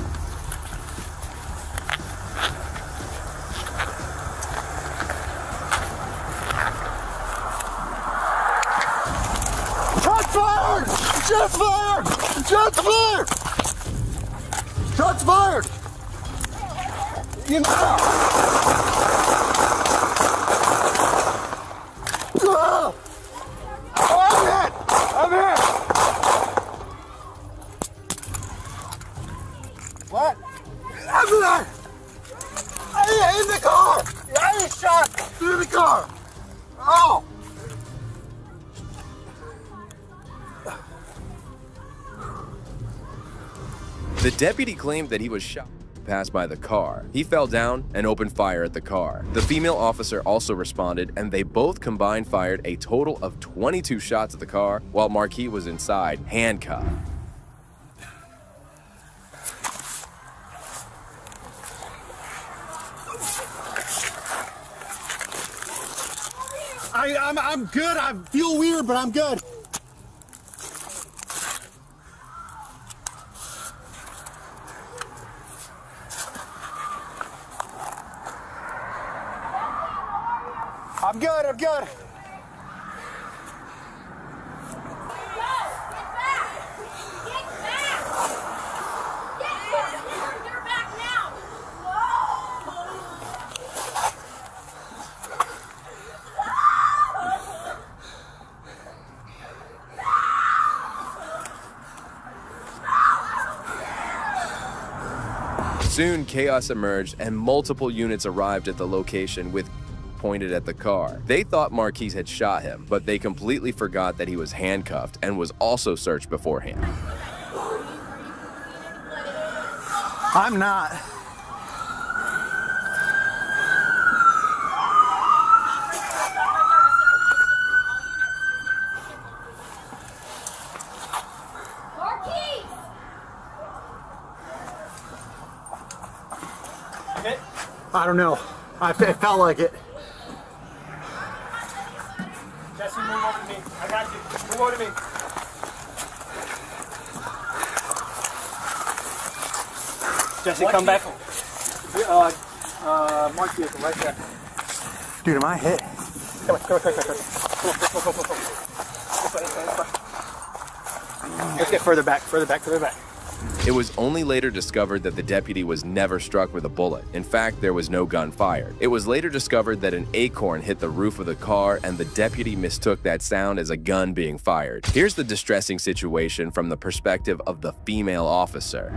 Shots fired! Shots fired! Shots fired! Shots fired! You know. I'm hit! I'm hit! What? I'm there! I in the car! I shot through the car! Oh! The deputy claimed that he was shot passed by the car. He fell down and opened fire at the car. The female officer also responded and they both combined fired a total of 22 shots at the car while Marquis was inside, handcuffed. I, I'm, I'm good. I feel weird, but I'm good. I'm good. I'm good. Chaos emerged and multiple units arrived at the location with pointed at the car. They thought Marquis had shot him, but they completely forgot that he was handcuffed and was also searched beforehand. I'm not. I don't know. I, it felt like it. Jesse, move over to me. I got you. Move over to me. Jesse, come back. Uh, uh, mark vehicle right there. Dude, am I hit? Come on, come on, come on, come on. Come on, come on, come on, come on. This way, this way, this way. Let's get further back, further back, further back. It was only later discovered that the deputy was never struck with a bullet. In fact, there was no gun fired. It was later discovered that an acorn hit the roof of the car and the deputy mistook that sound as a gun being fired. Here's the distressing situation from the perspective of the female officer.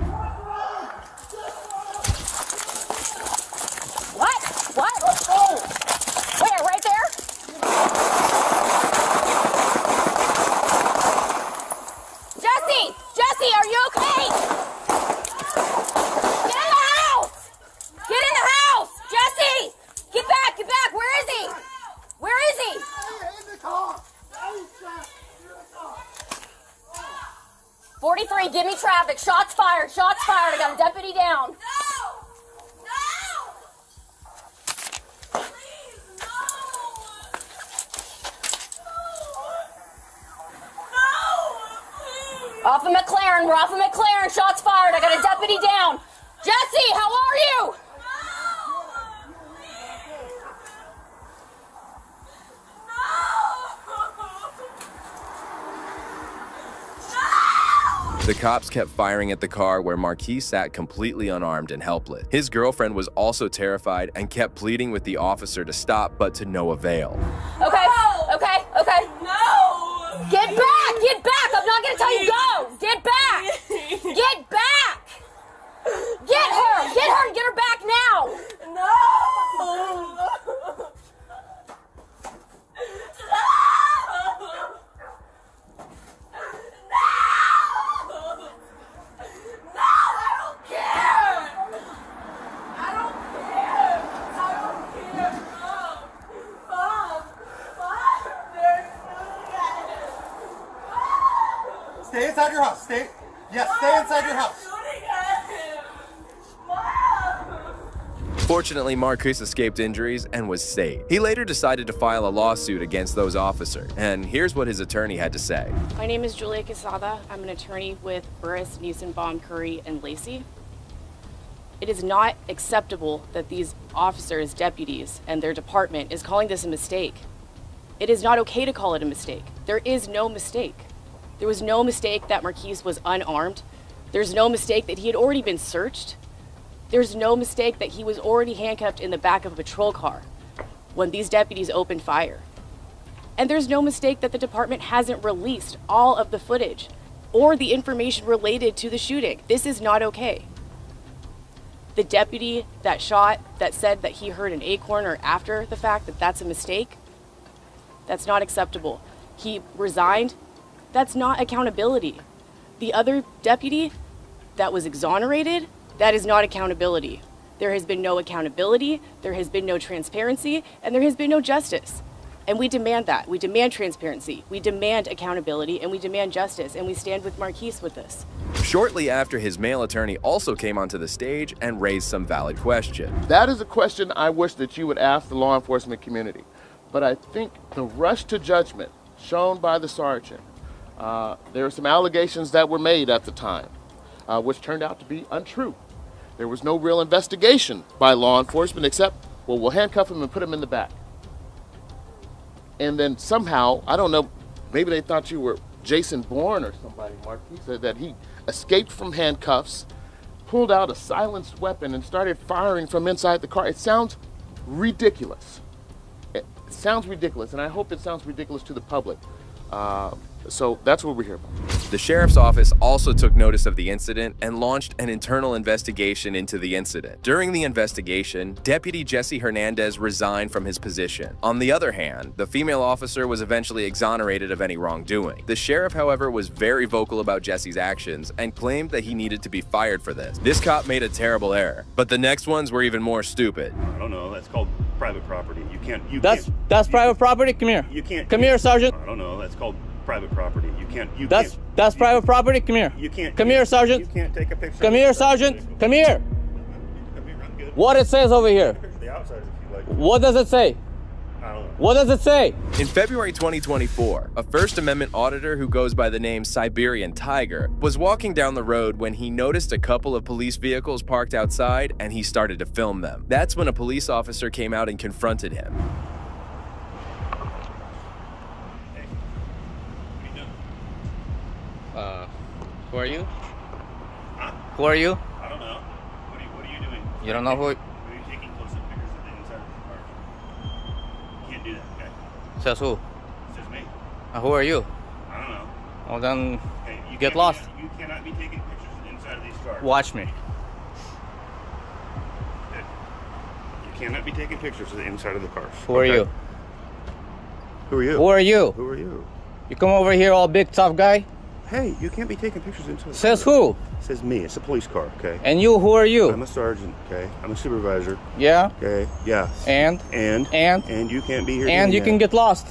The cops kept firing at the car where Marquis sat completely unarmed and helpless. His girlfriend was also terrified and kept pleading with the officer to stop, but to no avail. Okay, okay, okay. No! Get back! Get back! I'm not gonna tell you go! Get back! Get back! Get her! Get her get her back now! No! Inside your house. Stay. Yes, stay inside your house. Fortunately, Marquis escaped injuries and was saved. He later decided to file a lawsuit against those officers, and here's what his attorney had to say. My name is Julia Quesada. I'm an attorney with Burris, Nisenbaum, Curry, and Lacy. It is not acceptable that these officers, deputies, and their department is calling this a mistake. It is not okay to call it a mistake. There is no mistake. There was no mistake that Marquise was unarmed. There's no mistake that he had already been searched. There's no mistake that he was already handcuffed in the back of a patrol car when these deputies opened fire. And there's no mistake that the department hasn't released all of the footage or the information related to the shooting. This is not okay. The deputy that shot, that said that he heard an acorn or after the fact that that's a mistake, that's not acceptable. He resigned. That's not accountability. The other deputy that was exonerated, that is not accountability. There has been no accountability, there has been no transparency, and there has been no justice. And we demand that. We demand transparency. We demand accountability, and we demand justice. And we stand with Marquise with this. Shortly after, his male attorney also came onto the stage and raised some valid questions. That is a question I wish that you would ask the law enforcement community. But I think the rush to judgment shown by the sergeant, uh, there were some allegations that were made at the time, uh, which turned out to be untrue. There was no real investigation by law enforcement except, well, we'll handcuff him and put him in the back. And then somehow, I don't know, maybe they thought you were Jason Bourne or somebody, said that he escaped from handcuffs, pulled out a silenced weapon, and started firing from inside the car. It sounds ridiculous. It sounds ridiculous, and I hope it sounds ridiculous to the public. Uh, so that's what we're here about. The sheriff's office also took notice of the incident and launched an internal investigation into the incident. During the investigation, Deputy Jesse Hernandez resigned from his position. On the other hand, the female officer was eventually exonerated of any wrongdoing. The sheriff, however, was very vocal about Jesse's actions and claimed that he needed to be fired for this. This cop made a terrible error, but the next ones were even more stupid. I don't know. That's called private property. You can't. You That's can't, that's private property. Come here. You can't. Come here, sergeant. I don't know. That's called private property. You can't. You That's can't. that's private property. Come here. You can't. Come here, sergeant. You can't take a picture. Come here, sergeant. Come here. What it says over here? Outside, like. What does it say? I don't know. What does it say? In February 2024, a First Amendment auditor who goes by the name Siberian Tiger was walking down the road when he noticed a couple of police vehicles parked outside and he started to film them. That's when a police officer came out and confronted him. Uh, who are you? Who are you? I don't know. What are you, what are you doing? You don't know who? Are you taking close-up pictures of the inside of the car? You can't do that, okay? Says who? Says me. Uh, who are you? I don't know. Well then, Okay, you get can't- lost. You cannot be taking pictures of the inside of these cars. Watch me. You cannot be taking pictures of the inside of the cars. Who are you? Who are you? Who are you? Who are you? You come over here, all big tough guy. Hey, you can't be taking pictures into the Says car. who? Says me. It's a police car, okay? And you, who are you? I'm a sergeant, okay? I'm a supervisor. Yeah. Okay, yeah. And? And? And? And you can't be here And doing you can get lost.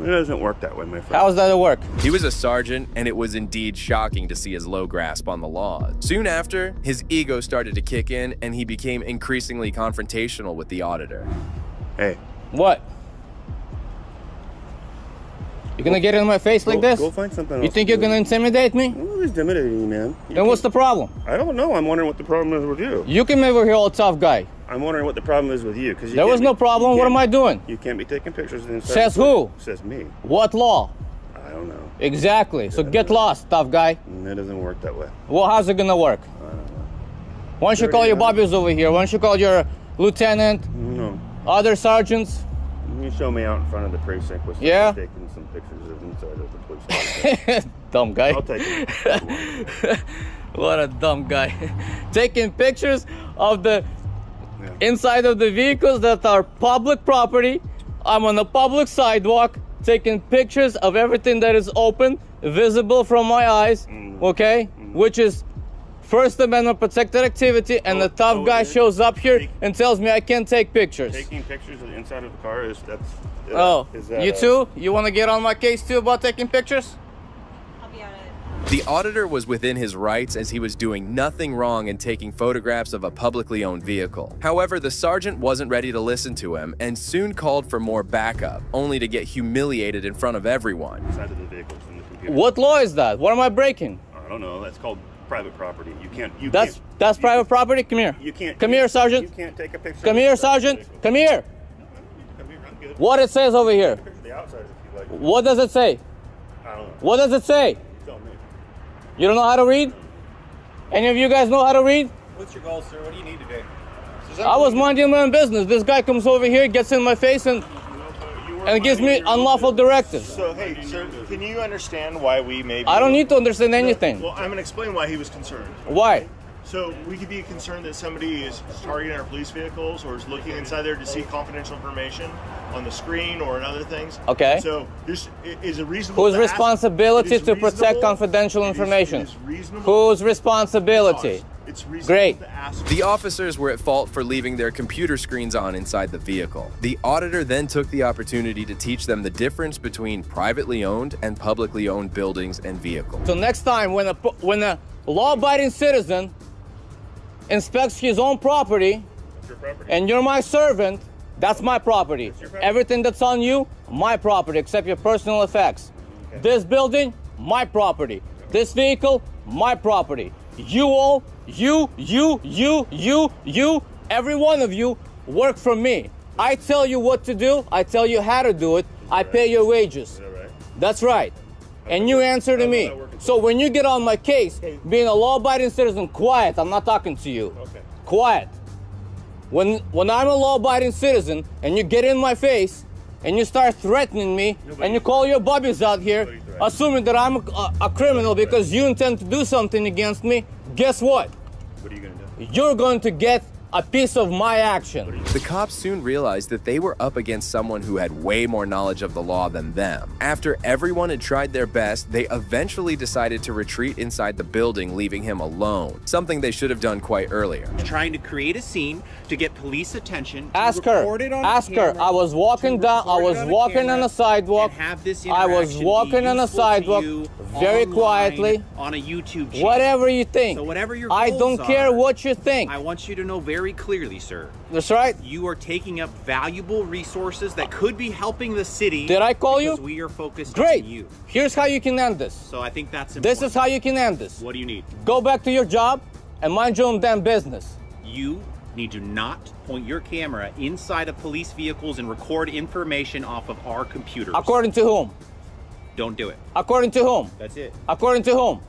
It doesn't work that way, my friend. How does that work? He was a sergeant, and it was indeed shocking to see his low grasp on the law. Soon after, his ego started to kick in, and he became increasingly confrontational with the auditor. Hey. What? You gonna get in my face like Go- this? go find something You think you're gonna intimidate me? Who's intimidating you, man? You Then what's the problem? I don't know. I'm wondering what the problem is with you. You came over here all tough guy. I'm wondering what the problem is with you. Cause There was can't no problem. What am I doing? You can't be taking pictures inside. Says who? Says me. What law? I don't know. Exactly. So get lost, tough guy. Mm, It doesn't work that way. Well, how's it gonna work? I don't know. Why don't you call your bobbies over here? Why don't you call your lieutenant, No. other sergeants? You show me out in front of the precinct with Yeah? taking some pictures of inside of the police dumb guy. I'll take it. what a dumb guy. Taking pictures of the inside of the vehicles that are public property. I'm on a public sidewalk taking pictures of everything that is open, visible from my eyes, Mm. okay? Which is First Amendment protected activity, and the tough oh, guy shows up here and tells me I can't take pictures. Taking pictures of the inside of the car is that's. uh, Oh, is that, you uh, too? You want to get on my case too about taking pictures? I'll be on it. The auditor was within his rights as he was doing nothing wrong in taking photographs of a publicly owned vehicle. However, the sergeant wasn't ready to listen to him and soon called for more backup, only to get humiliated in front of everyone. Of the vehicles in the. What law is that? What am I breaking? I don't know. That's called private property. You can't. You That's can't. that's private property. Come here. You can't. Come you- here, sergeant. You can't take a picture. Come of here, the inside of the sergeant. vehicle. Come here. Come here. I'm good. What it says over here? The outside if you like. What does it say? I don't know. What does it say? Tell me. You don't know how to read? Any of you guys know how to read? What's your goal, sir? What do you need today? I was minding my own business. This guy comes over here, gets in my face, and and it gives me unlawful directives. So, hey, sir, can you understand why we may be... I don't need to understand anything. Well, I'm going to explain why he was concerned. Why? So, we could be concerned that somebody is targeting our police vehicles or is looking inside there to see confidential information on the screen or in other things. Okay. So, this is a reasonable... Whose responsibility to protect confidential information? It is reasonable. Whose responsibility? It's reasonable Great. to ask. The officers were at fault for leaving their computer screens on inside the vehicle. The auditor then took the opportunity to teach them the difference between privately owned and publicly owned buildings and vehicles. So next time when a when a law-abiding citizen inspects his own property, and you're my servant, that's my property. Everything that's on you, my property, except your personal effects. This building, my property. This vehicle, my property. You all, you, you, you, you, you, every one of you work for me. I tell you what to do, I tell you how to do it, I pay your wages. That's right. And you answer to me. So when you get on my case, being a law-abiding citizen, quiet. I'm not talking to you. Quiet. When when I'm a law-abiding citizen and you get in my face and you start threatening me and you call your bubbies out here, assuming that I'm a, a criminal because you intend to do something against me, guess what? What are you gonna do? You're going to get a piece of my action. The cops soon realized that they were up against someone who had way more knowledge of the law than them. After everyone had tried their best, they eventually decided to retreat inside the building, leaving him alone, something they should have done quite earlier. Trying to create a scene to get police attention. Ask her. record it on Ask her. I was walking down. I was walking on the sidewalk. have this I was walking on the sidewalk very online quietly. on a YouTube channel. Whatever you think. So whatever your I don't care are, what you think. I want you to know very clearly, sir. That's right. You are taking up valuable resources that could be helping the city. Did I call you? because We are focused Great. on you. Here's how you can end this. So I think that's important. This is how you can end this. What do you need? Go back to your job and mind your own damn business. You need to not point your camera inside of police vehicles and record information off of our computers. According to whom? Don't do it. According to whom? That's it. According to whom?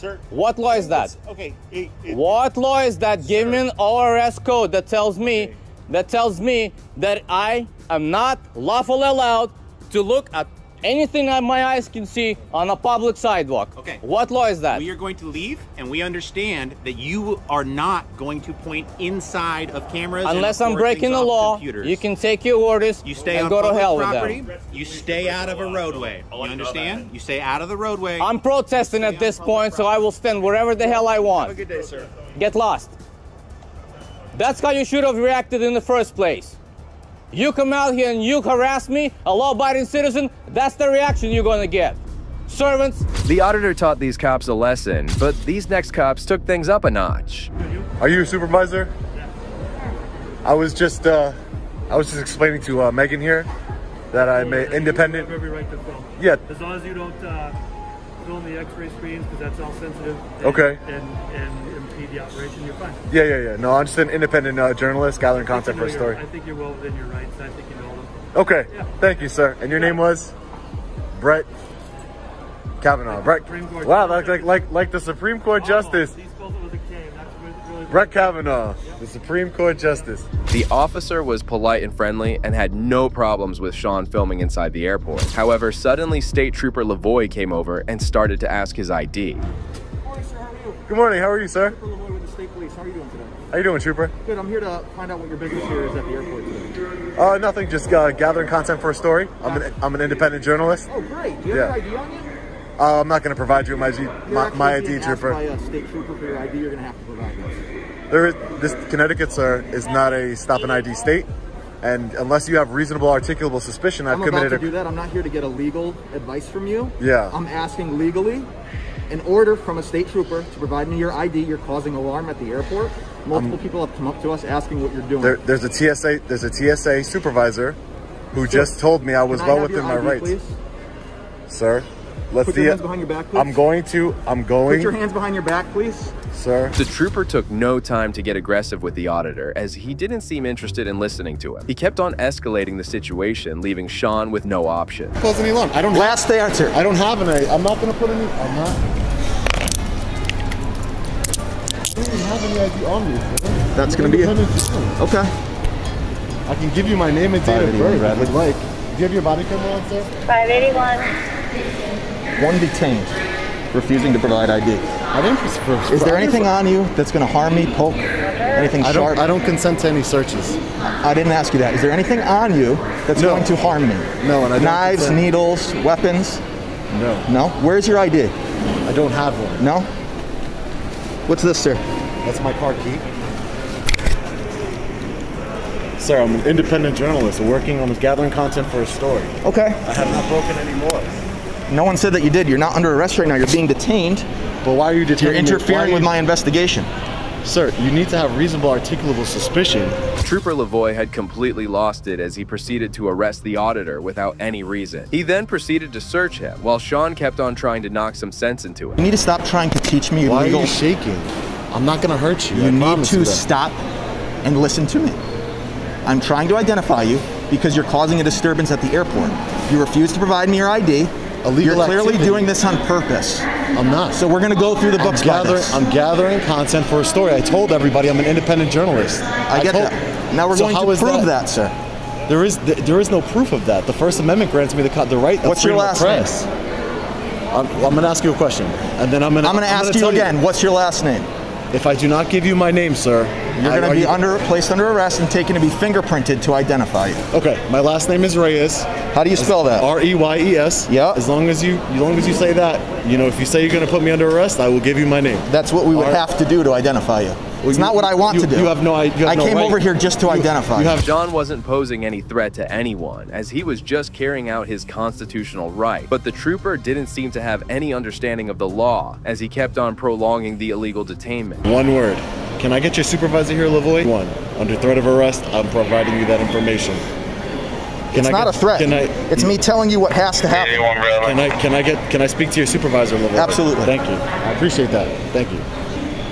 Sir. What law is that? Okay. it- it- What law is that? Give me an ORS code that tells me that tells me that I am not lawfully allowed to look at anything that my eyes can see on a public sidewalk. Okay. What law is that? We are going to leave, and we understand that you are not going to point inside of cameras. and Unless I'm breaking the law, computers. you can take your orders You stay and on go to hell property. with them. You stay out of a roadway. You understand? You stay out of the roadway. I'm protesting at this point, so I will stand wherever the hell I want. Have a good day, sir. Get lost. That's how you should have reacted in the first place. You come out here and you harass me, a law-abiding citizen, that's the reaction you're gonna get. Servants, The auditor taught these cops a lesson, but these next cops took things up a notch. Are you a supervisor? I was just uh, I was just explaining to uh, Megan here that I'm an independent. You have every right to film. Yeah. As long as you don't uh, film the X-ray screens, because that's all sensitive. And, Okay. And, and impede the operation, you're fine. Yeah, yeah, yeah. No, I'm just an independent uh, journalist gathering content you for a story. I think you're well within your rights. I think you know them. Okay. Thank you, sir. And your name was Brett Kavanaugh. Brett. Wow, like like like like the Supreme Court Justice. Brett Kavanaugh, the Supreme Court Justice. The officer was polite and friendly and had no problems with Sean filming inside the airport. However, suddenly State Trooper Lavoy came over and started to ask his ID. Good morning. How are you, sir? Illinois with the state police. How are you doing today? How are you doing, Trooper? Good. I'm here to find out what your business here is at the airport today. Uh, nothing. Just uh, gathering content for a story. I'm an I'm an independent journalist. Oh, great. Do you have Yeah. your ID on you? Uh, I'm not going to provide you with my G, You're my, my ID, Trooper. By a state trooper for your ID, you're gonna have to provide this. There is this Connecticut, sir, is not a stop and ID state, and unless you have reasonable articulable suspicion, I've I'm about committed to a do that. I'm not here to get a legal advice from you. Yeah. I'm asking legally an order from a state trooper to provide me your ID. You're causing alarm at the airport. Um, Multiple people have come up to us asking what you're doing. There, there's a TSA there's a TSA supervisor who just told me I was well within your my ID, rights. please? Sir, let's Put see your it. hands behind your back, please. I'm going to. I'm going. Put your hands behind your back, please. Sir. The trooper took no time to get aggressive with the auditor, as he didn't seem interested in listening to him. He kept on escalating the situation, leaving Sean with no option. Close any alarm. I don't. Last answer. I don't have an. I'm not going to put any. I'm not. I don't even have any ID on me. sir. That's I'm gonna be it. Okay. I can give you my name and date of birth if you'd like. Do you have your body camera on, sir? 581. One detained, refusing to provide ID. I didn't. Is there anything on you that's going to harm me, poke, anything I sharp? don't. I don't consent to any searches. I didn't ask you that. Is there anything on you that's No. going to harm me? No, and I don't Knives, consent. needles, weapons? No. No? Where's your ID? I don't have one. No? What's this, sir? That's my car key. Sir, I'm an independent journalist working on gathering content for a story. Okay. I have not broken any laws. No one said that you did. You're not under arrest right now. You're being detained. But why are you detaining You're interfering Why are with my investigation. Sir, you need to have reasonable articulable suspicion. Trooper Lavoy had completely lost it as he proceeded to arrest the auditor without any reason. He then proceeded to search him, while Sean kept on trying to knock some sense into him. You need to stop trying to teach me Why are legal. you shaking? I'm not gonna hurt you. You I need to you that. stop and listen to me. I'm trying to identify you because you're causing a disturbance at the airport. You refuse to provide me your ID. Illegal you're clearly activity. doing this on purpose. I'm not. So we're going to go through the books I'm gathering. I'm gathering content for a story. I told everybody I'm an independent journalist. I get told- that. Now we're So going to prove that? sir. There is there is no proof of that. The First Amendment grants me the the right. What's your last name? I'm, I'm going to ask you a question, and then I'm going to I'm going to ask you again. What's your last name? If I do not give you my name, sir, You're going to be you- under placed under arrest and taken to be fingerprinted to identify you. Okay, my last name is Reyes. How do you spell that? R E Y E S. Yeah. As long as you, as long as you say that, you know, if you say you're going to put me under arrest, I will give you my name. That's what we would All have to do to identify you. It's you- not what I want you- to do. you have no i- you have I no came right. over here just to identify you have- Sean wasn't posing any threat to anyone, as he was just carrying out his constitutional right. But the trooper didn't seem to have any understanding of the law, as he kept on prolonging the illegal detainment. One word. Can I get your supervisor here, Lavoy? One. Under threat of arrest, I'm providing you that information. Can it's I not get- a threat. Can I? it's me telling you what has to happen. Can I? Can I get? Can I speak to your supervisor, Lavoy? Absolutely. Thank you. I appreciate that. Thank you.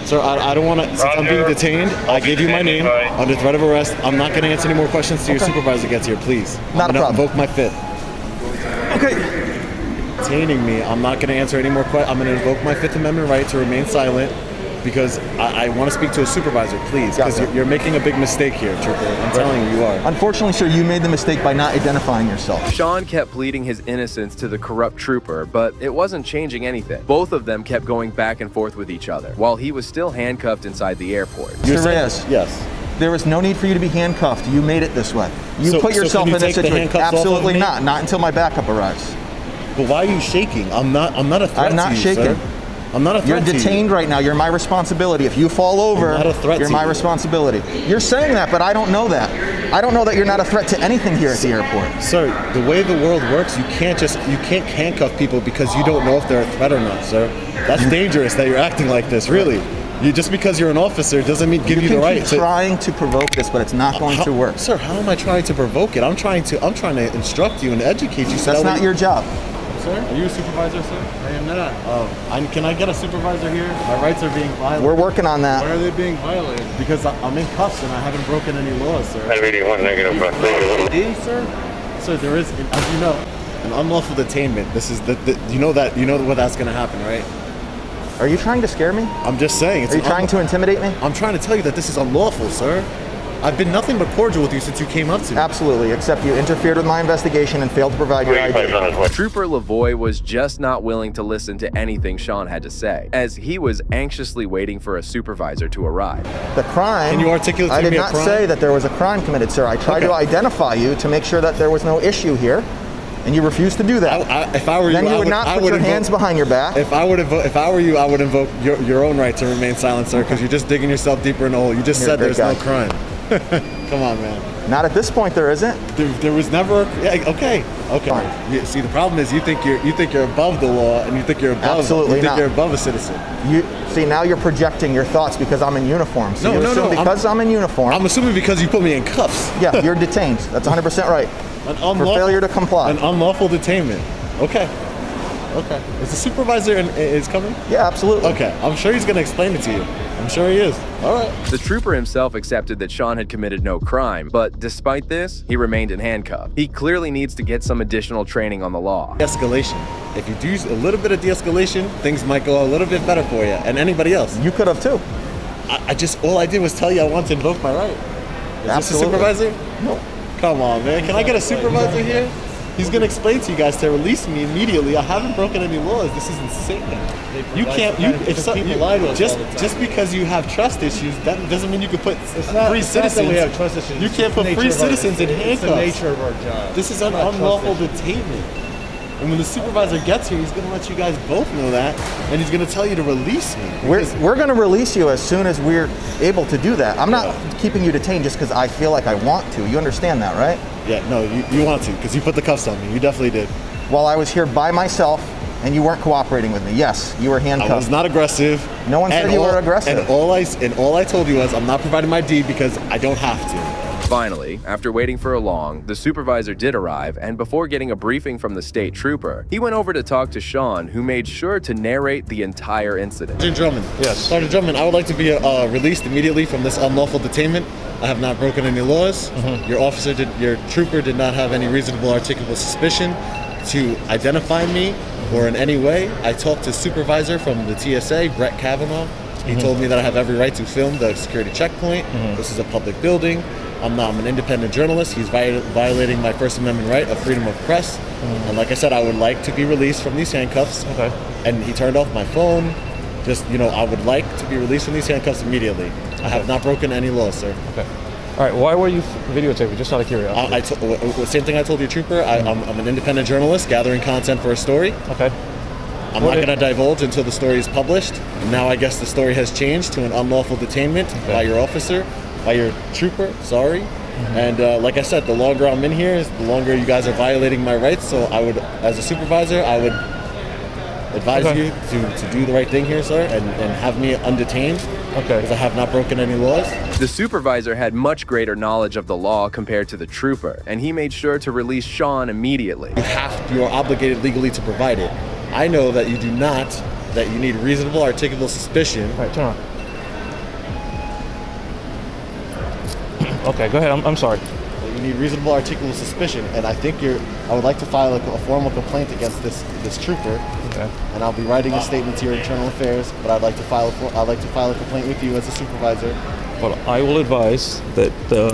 Sir, I, I don't want to. Since I'm being detained, I gave you my name under threat of arrest. I'm not going to answer any more questions till your supervisor gets here, please. Not I'm a gonna problem. Invoke my fifth. Okay. Detaining me. I'm not going to answer any more questions. I'm going to invoke my Fifth Amendment right to remain silent because I, I want to speak to a supervisor, please. Because Gotcha. you're, you're making a big mistake here, Trooper. I'm telling you, you are. Unfortunately, sir, you made the mistake by not identifying yourself. Sean kept pleading his innocence to the corrupt trooper, but it wasn't changing anything. Both of them kept going back and forth with each other, while he was still handcuffed inside the airport. Mr. Reyes, Yes. there was no need for you to be handcuffed. You made it this way. You So- put so yourself can you in this the situation. handcuffs off of Absolutely me? not. Not until my backup arrives. But why are you shaking? I'm not. I'm not a threat I'm not to you, shaking. sir. I'm not a threat You're to you. detained right now. You're my responsibility. If you fall over, I'm not a threat you're my you. responsibility. You're saying that, but I don't know that. I don't know that you're not a threat to anything here at the airport. Sir, the way the world works, you can't just you can't handcuff people because you don't know if they're a threat or not, sir. That's dangerous that you're acting like this. Really, you just because you're an officer doesn't mean give you, you the right keep to. trying to provoke this, but it's not going How- to work. Sir, how am I trying to provoke it? I'm trying to I'm trying to instruct you and educate you. So That's that not your job. Sir, are you a supervisor, sir? I am not. Oh, I, can I get a supervisor here? My rights are being violated. We're working on that. Why are they being violated? Because I- I'm in cuffs and I haven't broken any laws, sir. one negative, ID, sir? Sir, there is, as you know, an unlawful detainment. This is the, the you know that you know what that's gonna happen, right? Are you trying to scare me? I'm just saying. It's Are you trying to intimidate me? I'm trying to tell you that this is unlawful, sir. I've been nothing but cordial with you since you came up to me. Absolutely, except you interfered with my investigation and failed to provide your ID. Trooper Lavoy was just not willing to listen to anything Sean had to say, as he was anxiously waiting for a supervisor to arrive. The crime. Can you articulate I to did me a not crime? say that there was a crime committed, sir. I tried to identify you to make sure that there was no issue here, and you refused to do that. I, if I were then you, you I would, not I put would your invoke- hands behind your back. If I would invo- if I were you, I would invoke your, your own right to remain silent, sir, because you're just digging yourself deeper in the hole. You just You're said great there's no crime. Come on, man. Not at this point, there isn't. There, there was never. Yeah, okay, okay. You, see, the problem is you think you're you think you're above the law, and you think you're above. Absolutely you think not. you're above a citizen. You see now you're projecting your thoughts because I'm in uniform. So No, no, no, I'm- Because I'm, in uniform. I'm assuming because you put me in cuffs. yeah, you're detained. That's 100 percent right. An For failure to comply. An unlawful detainment. Okay. Okay. Is the supervisor in, is coming? Yeah, absolutely. Okay. I'm sure he's gonna explain it to you. I'm sure he is. All right. The trooper himself accepted that Sean had committed no crime, but despite this, he remained in handcuffs. He clearly needs to get some additional training on the law. De-escalation. If you do a little bit of de-escalation, things might go a little bit better for you and anybody else. You could have too. I, I just all I did was tell you I want to invoke my right. Is Absolutely. this a supervisor? No. Come on, man. Can I get a supervisor here? He's gonna explain to you guys to release me immediately. I haven't broken any laws. This is insane. You can't. You if so, people you- lie to us just just because you have trust issues, that doesn't mean you can put It's not, free it's not that citizens. we have trust issues. You can't put free citizens in It's handcuffs. the nature of our job. This is an unlawful detainment. And when the supervisor gets here, he's gonna let you guys both know that, and he's gonna tell you to release me. We're, we're going to release you as soon as we're able to do that. I'm not keeping you detained just because I feel like I want to. You understand that, right? Yeah, no, you, you want to, because you put the cuffs on me. You definitely did. While I was here by myself and you weren't cooperating with me. Yes, you were handcuffed. I was not aggressive. No one said you all- were aggressive. And all I and all I told you was I'm not providing my D because I don't have to. Finally, after waiting for a long, the supervisor did arrive, and before getting a briefing from the state trooper, he went over to talk to Sean, who made sure to narrate the entire incident. Sergeant Drummond. Yes. Sergeant Drummond, I would like to be uh, released immediately from this unlawful detainment. I have not broken any laws. Mm-hmm. Your officer did, your trooper did not have any reasonable articulable suspicion to identify me or in any way. I talked to supervisor from the TSA, Brett Kavanaugh. He Mhm. told me that I have every right to film the security checkpoint. Mhm. This is a public building. I'm I'm an independent journalist. He's vi- violating my First Amendment right of freedom of press. Mm. And like I said, I would like to be released from these handcuffs. Okay. And he turned off my phone. Just, you know, I would like to be released from these handcuffs immediately. I have not broken any laws, sir. Okay. All right. Why were you videotaping? Just out of curiosity. I, I w- same thing I told you, trooper. I, mm. I'm, I'm an independent journalist gathering content for a story. Okay. I'm What not going to divulge until the story is published. Now I guess the story has changed to an unlawful detainment by your officer, by your trooper. Sorry. Mm-hmm. And uh, like I said, the longer I'm in here, the longer you guys are violating my rights. So I would, as a supervisor, I would advise Okay. you to, to do the right thing here, sir, and, and have me undetained. Okay. Because I have not broken any laws. The supervisor had much greater knowledge of the law compared to the trooper, and he made sure to release Sean immediately. You have you are obligated legally to provide it. I know that you do not. That you need reasonable, articulable suspicion. All right, turn on. Okay, go ahead. I'm, I'm sorry. You need reasonable, articulable suspicion, and I think you're. I would like to file a, a formal complaint against this this trooper. Okay. And I'll be writing a statement to your internal affairs. But I'd like to file. A, I'd like to file a complaint with you as a supervisor. Well, I will advise that. Uh,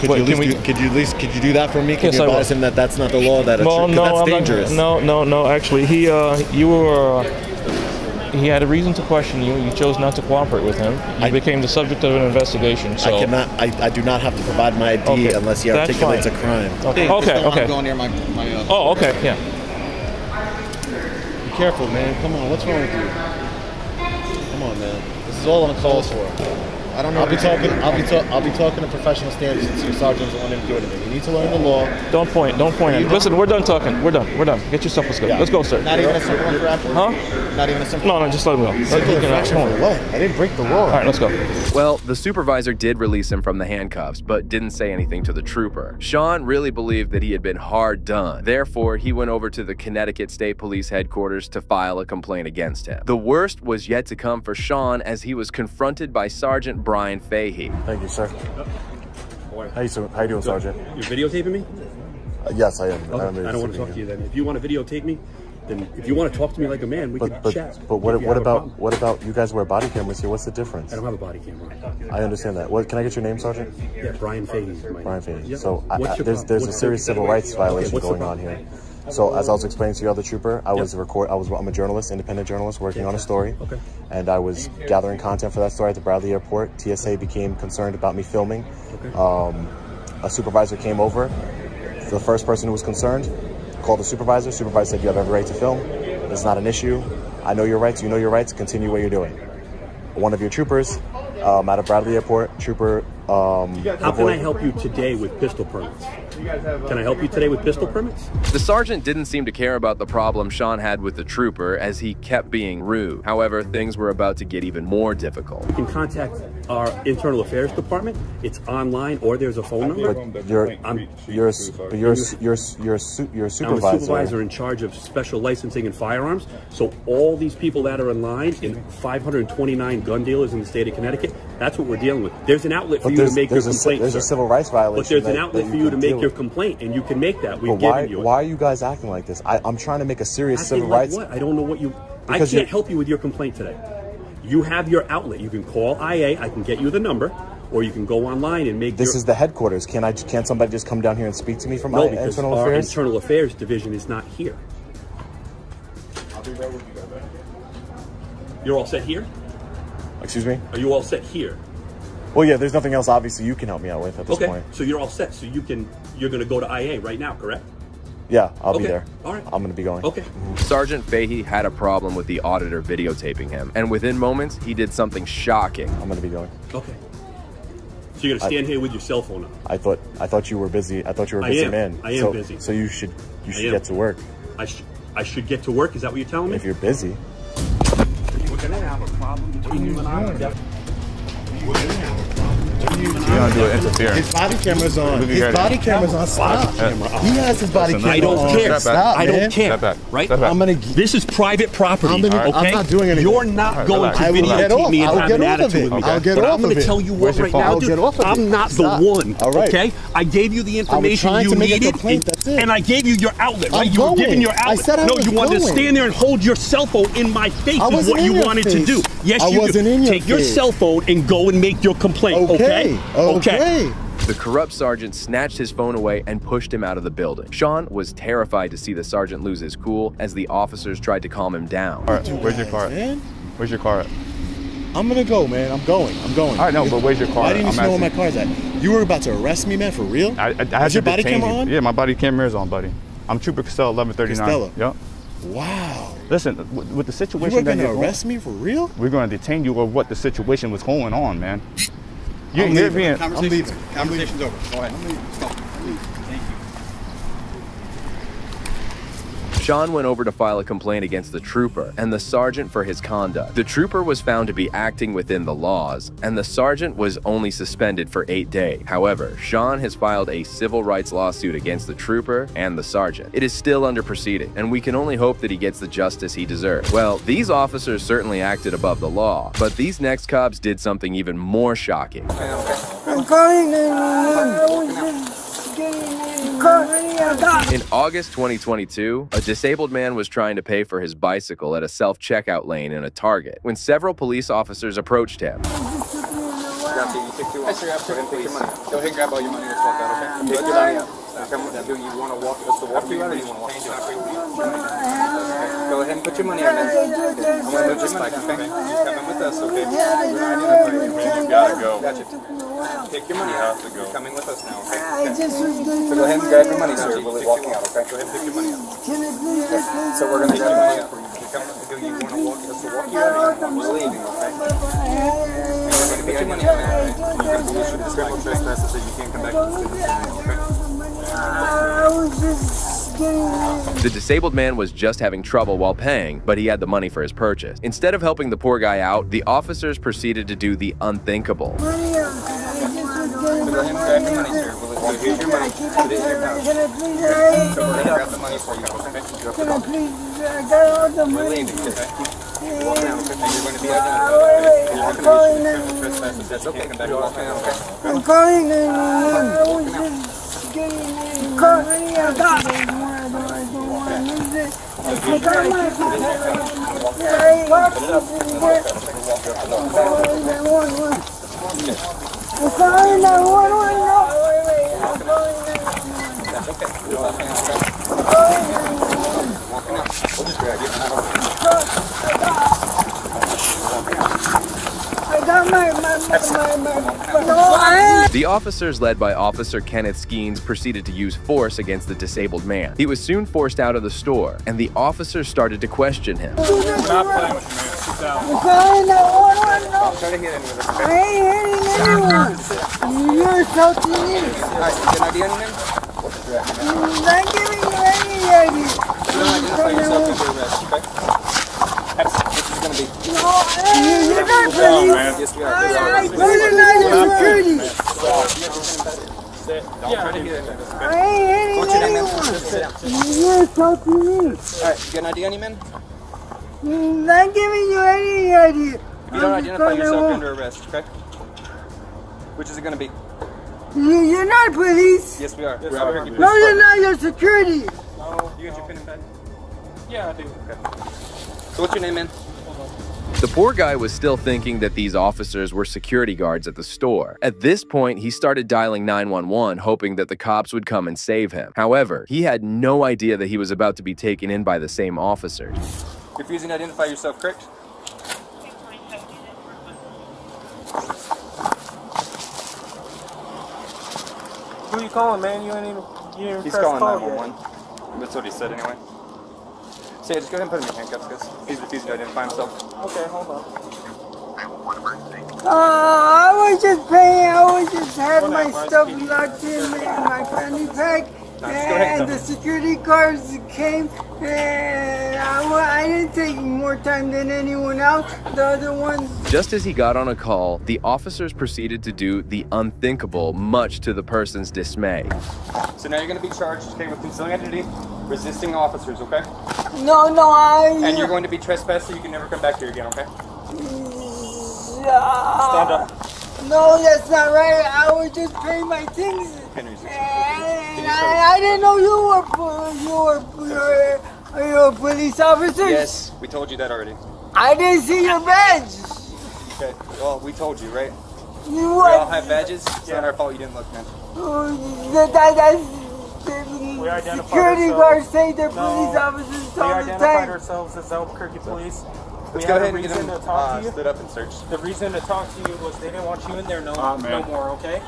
Could wait, you at least we- do, could you at least could you do that for me? Could Yes, you advise him that that's not the law? That well, no, that's I'm not- dangerous. no, no, no. Actually, he, uh, you were. Uh, he had a reason to question you. You chose not to cooperate with him. You became the subject of an investigation. So I cannot. I, I do not have to provide my ID Okay, unless he that's articulates fine. a crime. Okay, okay, okay. near my, my uh, Oh, okay, yeah. Be careful, man. Come on. What's wrong with you? Come on, man. This is all on a call for. I don't know I'll be talking. I'll be talking. I'll be talking to professional standards since your sergeant doesn't want him to do anything. You need to learn the law. Don't point. Don't point. at me. Listen, we're done talking. We're done. We're done. Get yourself a Yeah. Let's go, sir. Not even a simple infraction? Huh? Not even a simple No, no, just let him go. Let Simple him get infraction for what? I didn't break the law. All right, let's go. Well, the supervisor did release him from the handcuffs, but didn't say anything to the trooper. Sean really believed that he had been hard done. Therefore, he went over to the Connecticut State Police headquarters to file a complaint against him. The worst was yet to come for Sean as he was confronted by Sergeant Brian Fahey. Thank you, sir. How you, how you doing, Sergeant? You're videotaping me? Uh, yes, I am. Okay. I'm I don't want to talk to you then. If you want to videotape me, then if you want to talk to me like a man, we But can but chat. but what what about what about you guys wear body cameras here? What's the difference? I don't have a body camera. I understand that. What can I get your name, Sergeant? Yeah, Brian Fahey. Brian name. Fahey. Yeah. So I, I, your there's problem? there's a serious civil rights violation what's the going on here. So as I was explaining to the other trooper, I was record. I was I'm a journalist, independent journalist, working on a story. Okay. And I was gathering content for that story at the Bradley Airport. TSA became concerned about me filming. Okay. Um, a supervisor came over. The first person who was concerned called the supervisor. Supervisor said, "You have every right to film. It's not an issue. I know your rights. You know your rights. Continue what you're doing." One of your troopers um, out of Bradley Airport, trooper. Um, How can I help you today with pistol permits? Can I help you today with pistol permits? The sergeant didn't seem to care about the problem Sean had with the trooper as he kept being rude. However, things were about to get even more difficult. You can contact our internal affairs department. It's online or there's a phone number. But you're I'm, you're a s- but you're you're you're a su- you're a I'm a supervisor. supervisor in charge of special licensing and firearms. So all these people that are in line in 529 gun dealers in the state of Connecticut, that's what we're dealing with. There's an outlet for you to make your there's a, ci- complaint. there's a civil rights violation. But there's an outlet for you to make your complaint, and you can make that. We've But why given you it. why are you guys acting like this? I, I'm trying to make a serious Acting civil like rights. what? I don't know what you. I can't help you with your complaint today. You have your outlet. You can call IA. I can get you the number, or you can go online and make. This your, is the headquarters. Can I? Can't somebody just come down here and speak to me from no my because internal our affairs? internal affairs division is not here. You're all set here. Excuse me. Are you all set here? Well, yeah. There's nothing else. Obviously, you can help me out with at this okay, point. so you're all set. So you can. You're going to go to IA right now, correct? Yeah, I'll Okay, be there. all right. I'm gonna be going. Okay. Sergeant Fahey had a problem with the auditor videotaping him, and within moments, he did something shocking. I'm gonna be going. Okay. So you're going to I- stand here with your cell phone up. I thought I thought you were busy. I thought you were a I busy am. man. I am so, busy. So you should you should get to work. I should. I should get to work. Is that what you're telling me? If you're busy. We're gonna have a problem between you and I. You're gonna do an interference. His body camera's on. Look at His that. body camera's on. Stop. He has his body Listen, camera I don't care. Stop, I man. don't care. Step back. Right? Step back. I'm gonna. This is private property. I'm, gonna, okay? I'm not doing anything. You're not All right, going relax. to I will get videotape off. me and I'll have get an off of attitude it. with me. I'll get but off I'm gonna it. tell you what right phone? now, I'll dude. get off of it. I'm not the one. Okay? I gave you the information you to make a needed, complaint, and, that's it. and I gave you your outlet. Right? I'm you were going. giving your I outlet. said I no, was you wanted to stand there and hold your cell phone in my face. I is wasn't what you in your wanted face. to do. Yes, I you wasn't do. in your Take your cell phone and go and make your complaint. Okay. Okay. Okay. The corrupt sergeant snatched his phone away and pushed him out of the building. Sean was terrified to see the sergeant lose his cool as the officers tried to calm him down. All right, where's your car at? Where's your car at? I'm gonna go, man. I'm going. I'm going. All right, no, but where's your car I didn't even I'm know where my asking. car's at? You were about to arrest me, man, for real? I, I, I had Is to your body camera you. on? Yeah, my body camera is on, buddy. I'm Trooper Costello, 1139. Costello? Yep. Wow. Listen, with, with the You situation were that gonna you're going- arrest me for real? we're going to detain you of what the situation was going on, man. You, I'm you're leaving. being, I'm leaving. Conversation's over. Go ahead. Stop. Thank you. Sean went over to file a complaint against the trooper and the sergeant for his conduct. The trooper was found to be acting within the laws, and the sergeant was only suspended for eight days. However, Sean has filed a civil rights lawsuit against the trooper and the sergeant. It is still under proceeding, and we can only hope that he gets the justice he deserves. Well, these officers certainly acted above the law, but these next cops did something even more shocking. I'm going In August 2022, a disabled man was trying to pay for his bicycle at a self checkout lane in a Target when several police officers approached him. Hey, sir, you have to take your money. Go ahead grab all your money. Let's walk out, okay? Take your money out. Do you want to walk us to walk you you want to walk us Go ahead and put your money in there. I'm going to move this bike, okay? You're coming with us, okay? You gotta go. Gotcha. Take your money out. You're coming with us now, okay? I just was going So go ahead and grab your money, sir. We'll be walking out, okay? Go ahead and pick your money up. Can I please So we're going to grab your money up for you. You come- Do you want to walk us to walk you out or you want us leaving, okay? your money on that. Criminal trespasses, so you can't come back to this business. I was just getting The disabled man was just having trouble while paying, but he had the money for his purchase. Instead of helping the poor guy out, the officers proceeded to do the unthinkable. money out. I just was getting Go ahead and grab your money, sir. Well, well, here's your money. Put it in your pouch. Can I please? I So we're gonna grab the money for you, okay? Drop Can it I off. please? I got all the We're money. leaving, okay? Walk down, okay? And you're gonna be identified, wait, okay? wait, You're I'm not calling That's okay. Come back and walk down, okay? I'm calling 911. I was just getting call money out. I don't I don't want to lose it. I got my Hey, I'm calling 911. I'm calling 911. No, wait, wait. I'm calling 911. That's okay. You're walking out, okay? Walking out. We'll just grab I got my, my, my, my, my, no, I The officers, led by Officer Kenneth Skeens, proceeded to use force against the disabled man. He was soon forced out of the store, and the officers started to question him. I'm calling 911. No, Try to hit any of us, I okay? ain't hitting anyone. You're. Alright, you this is gonna be. No, you- you're not police. Yes, we are. I you're not your to name. You're me. Alright, you get an ID on you, man? I'm not giving you any. If you don't identify yourself, you're under arrest, okay? Which is it gonna be? You, you're not police. Yes, we are. We're out here. No, you're not your security. No, you got your pad? Yeah, I do. Okay. So what's your name, man? The poor guy was still thinking that these officers were security guards at the store. At this point, he started dialing 911, hoping that the cops would come and save him. However, he had no idea that he was about to be taken in by the same officers. Refusing to identify yourself, correct? Who are you calling, man? You ain't even, you ain't even He's calling call yet. 911. That's what he said anyway. So yeah, just go ahead and put him in handcuffs, because he's refusing to identify himself. Okay, hold on. Uh, I was just paying. I was just had my stuff locked in in my fanny pack, go ahead, and the security guards came, and I, I didn't take more time than anyone else. The other ones. Just as he got on a call, the officers proceeded to do the unthinkable, much to the person's dismay. So now you're going to be charged, okay, with concealing identity, resisting officers, okay? No, no, I. And you're going to be trespassed, so you can never come back here again, okay? Yeah. Stand up. No, that's not right. I was just paying my things. Henry's And I, I didn't know you were you were you're, you're a police officer. Yes, we told you that already. I didn't see your badge. Okay, well, we told you, right? You We all have badges. It's not our fault you didn't look, man. Uh, that, that, that's, the identified security ourselves. guards say they're No, police officers We all the time. identified time. ourselves as Albuquerque Police. Let's we go had ahead a and get reason him to talk uh, to you. stood up and search. The reason to talk to you was they didn't want you in there no, man. no more, okay?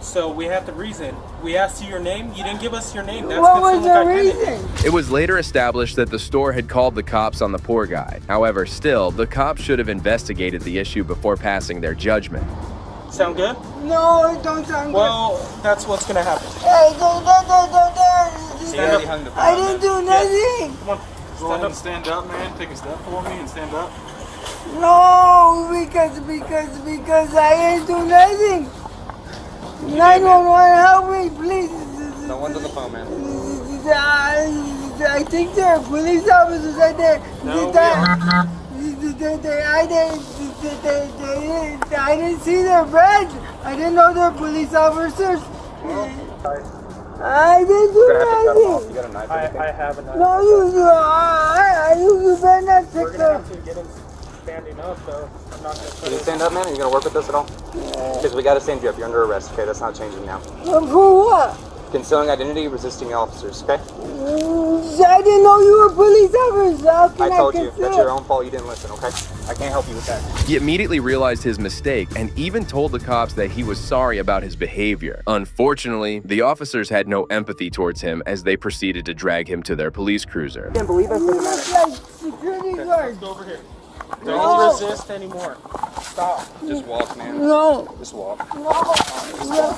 So we have the reason. We asked you your name. You didn't give us your name. That's What was the reason? It was later established that the store had called the cops on the poor guy. However, still, the cops should have investigated the issue before passing their judgment. Sound good? No, it don't sound good. Well, that's what's gonna happen. good. Hey, go, go, go, go, go. He already hung the phone. I didn't do nothing. Come on. Go ahead and stand up, man. Take a step for me and stand up. No, because because because I ain't do nothing. Nine one one, help me, please. No one's on the phone, man. I, I think there are police officers right there. No, we That- they, they, I didn't, they, they, they, I didn't see their badge. I didn't know they're police officers. I didn't do You're have to cut him off. nothing. You got a knife? I. I have a knife. No, you, you, I, I, you, you better not We're take gonna have the. to get him standing up, though. I'm not gonna Can you stand up, man? Are you going to work with us at all? Because we got to stand you up. You're under arrest, okay? That's not changing now. For what? Concealing identity, resisting officers, okay? Mm, I didn't know you were police officers. How I can I, told you. That's your own fault. You didn't listen, okay? I can't help you with that. He immediately realized his mistake and even told the cops that he was sorry about his behavior. Unfortunately, the officers had no empathy towards him as they proceeded to drag him to their police cruiser. can't believe us. Like security guards. Go over here. Don't resist anymore. Stop. Just walk, man. No. Just walk. No. No.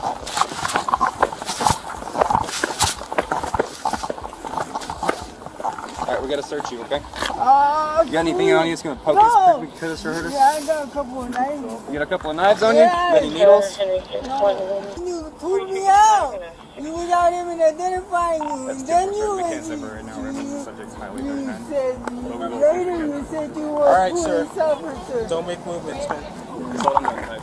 All right, we gotta search you, okay? Uh, You got anything on you that's gonna poke no. us, prick, cut us, or hurt us? Yeah, I got a couple of knives. You got a couple of knives on you? Yeah. Any needles? No. You pulled me out. You without even identifying me. That's And then too you, We can't separate right now. We're in the subject's highway you said But later you said you were All right, a sir. police officer. Don't make movements, man. Just hold on tight.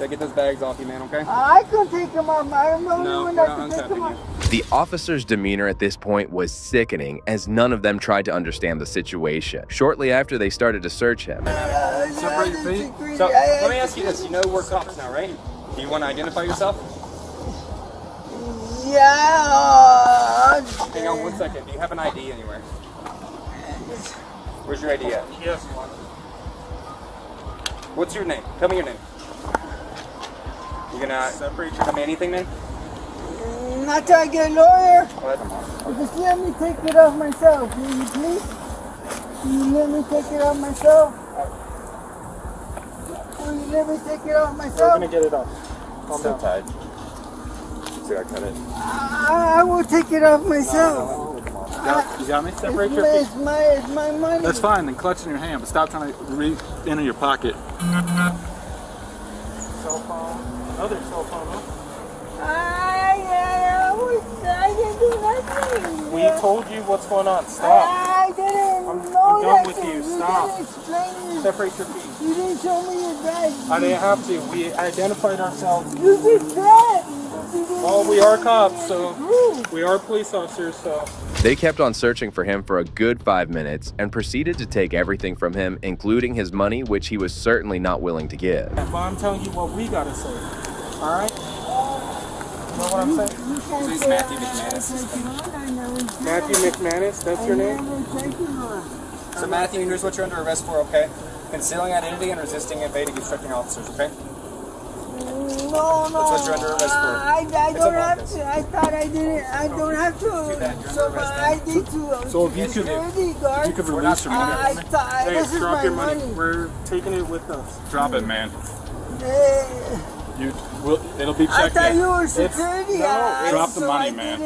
Yeah, get those bags off you, man, okay? I could take him off. I'm the only No, one we're that not can take him untapping off. The officer's demeanor at this point was sickening as none of them tried to understand the situation. Shortly after they started to search him, Separate your feet. So, let me ask you this. You know we're cops now, right? Do you want to identify yourself? Yeah. Hang on one second. Do you have an ID anywhere? Where's your ID at? Yes. What's your name? Tell me your name. You're gonna separate your... Tell me anything, man? Not till I get a lawyer. Just let me take it off myself, will you please? Will you let me take it off myself? Will you let me take it off We're myself? gonna get it off. Calm down. tied. See, I cut it. I, I will take it off myself. You got, you got me? Separate It's your my, feet. it's my, it's my money. That's fine, then clutch in your hand, but stop trying to reach into your pocket. Cell phone. Other cell phone, huh? I, I, I, didn't do nothing. We told you what's going on. Stop. I didn't I'm, know I'm done that. with you. You Stop. didn't. Separate your feet. You didn't show me your badge. I didn't have to. We identified ourselves. You just said. Well, we are cops, so we are police officers, so. they kept on searching for him for a good five minutes and proceeded to take everything from him, including his money, which he was certainly not willing to give. But I'm telling you what we gotta say. All right? You know what I'm saying? So he's Matthew McManus. Matthew McManus, that's your name? So Matthew, here's what you're under arrest for, okay? Concealing identity and resisting evading instructing officers, okay? No, no. That's what you're under arrest for. I, I don't have Marcus. to. I thought I didn't. I don't have to. So my ID to So if you could, security guard. you could release your money. I thought Hey, this is drop my your money. money. We're taking it with us. Drop it, man. Eh, You, will it'll be I checked thought in. you were It's- security. no, I- drop the so money, I man.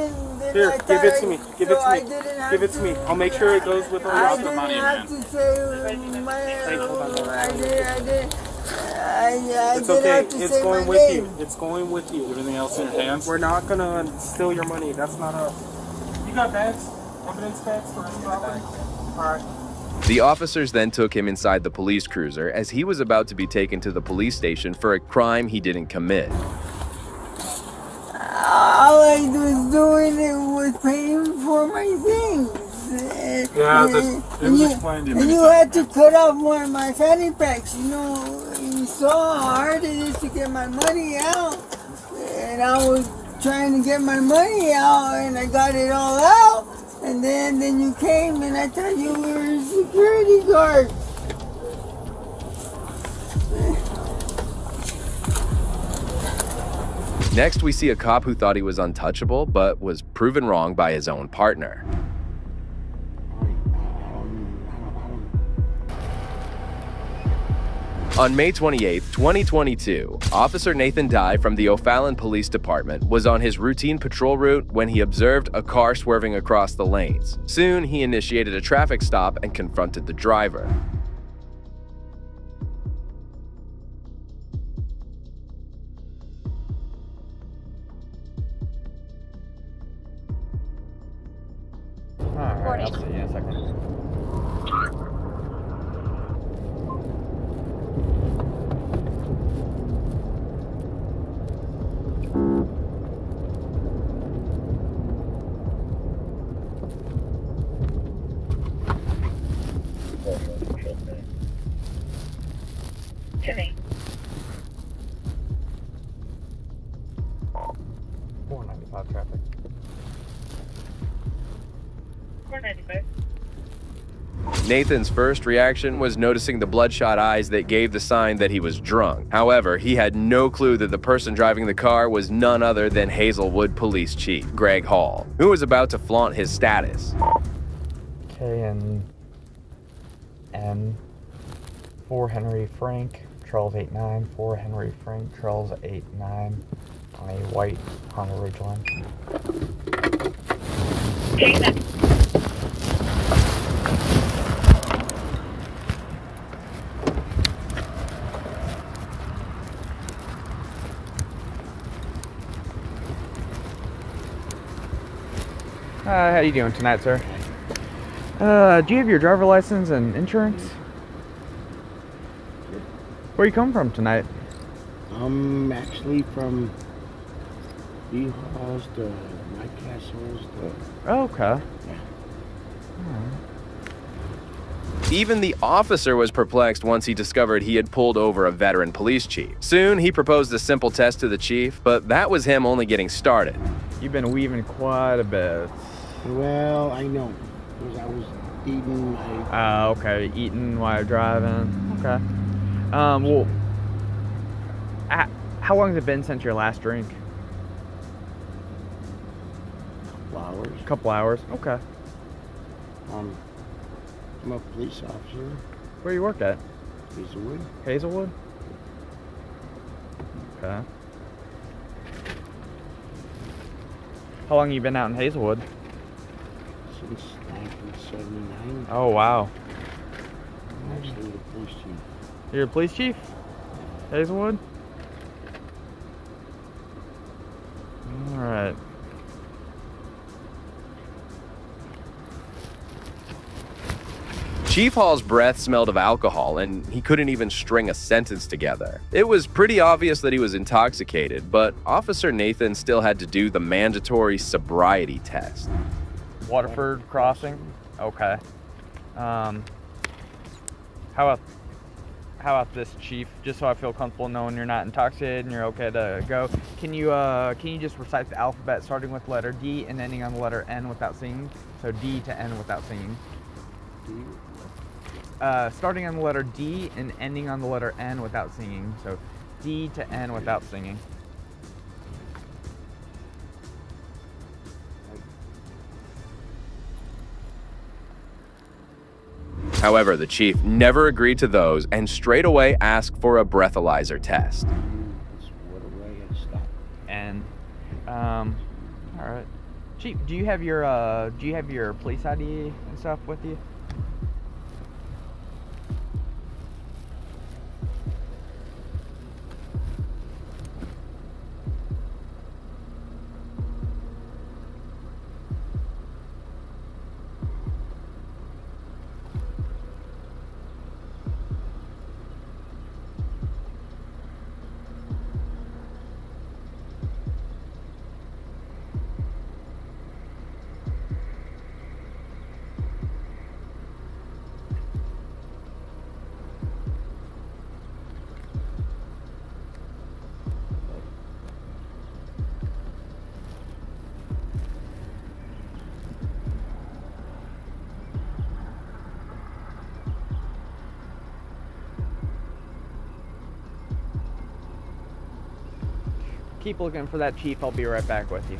Here, I give it to me. Give so it to me. Give it to me. I'll make sure it goes with all I the didn't money, have man. to say my. Hey, hold on, hold on. I did. I did. I, I It's didn't okay. have to It's say going with name. you. It's going with you. Everything else in your hands. We're not gonna steal your money. That's not us. You got bags? Evidence bags for any property? All right. The officers then took him inside the police cruiser as he was about to be taken to the police station for a crime he didn't commit. All I was doing it was paying for my things. Yeah, and, this- it and was you, explained to you and you had to cut off one of my fanny packs. You know, you saw how hard it is to get my money out. And I was trying to get my money out, and I got it all out. And then, then you came, and I thought you were a security guard. Next, we see a cop who thought he was untouchable but was proven wrong by his own partner. On May 28, 2022, Officer Nathan Dye from the O'Fallon Police Department was on his routine patrol route when he observed a car swerving across the lanes. Soon, he initiated a traffic stop and confronted the driver. Alright, I'll Nathan's first reaction was noticing the bloodshot eyes that gave the sign that he was drunk. However, he had no clue that the person driving the car was none other than Hazelwood Police Chief Greg Hall, who was about to flaunt his status. Okay, and N. For Henry Frank, Charles 89. For Henry Frank, Charles 89. On a white Honda Ridgeline. Uh, how you doing tonight, sir? Uh, do you have your driver license and insurance? Where you come from tonight? I'm actually from B Halls to Mike Castles to. Oh, okay. Even the officer was perplexed once he discovered he had pulled over a veteran police chief. Soon, he proposed a simple test to the chief, but that was him only getting started. You've been weaving quite a bit. Well, I know. Because I was eating my. Ah, okay. Eating while you're driving. Okay. Um, well, how long has it been since your last drink? couple hours. A couple hours. Okay. Um, I'm a police officer. Where you work at? Hazelwood. Hazelwood? Okay. How long you been out in Hazelwood? Since 1979. Oh, wow. I'm actually the police chief. You're a police chief? Hazelwood? Alright. Chief Hall's breath smelled of alcohol, and he couldn't even string a sentence together. It was pretty obvious that he was intoxicated, but Officer Nathan still had to do the mandatory sobriety test. Waterford Crossing? Okay. Um, how about how about this, Chief? Just so I feel comfortable knowing you're not intoxicated and you're okay to go. Can you uh, can you just recite the alphabet starting with letter D and ending on the letter N without singing? So D to N without singing. Uh, starting on the letter D and ending on the letter N without singing. So D to N without singing. However, the chief never agreed to those and straight away asked for a breathalyzer test. And um, all right, Chief, do you have your uh, do you have your police ID and stuff with you? Keep looking for that chief. I'll be right back with you.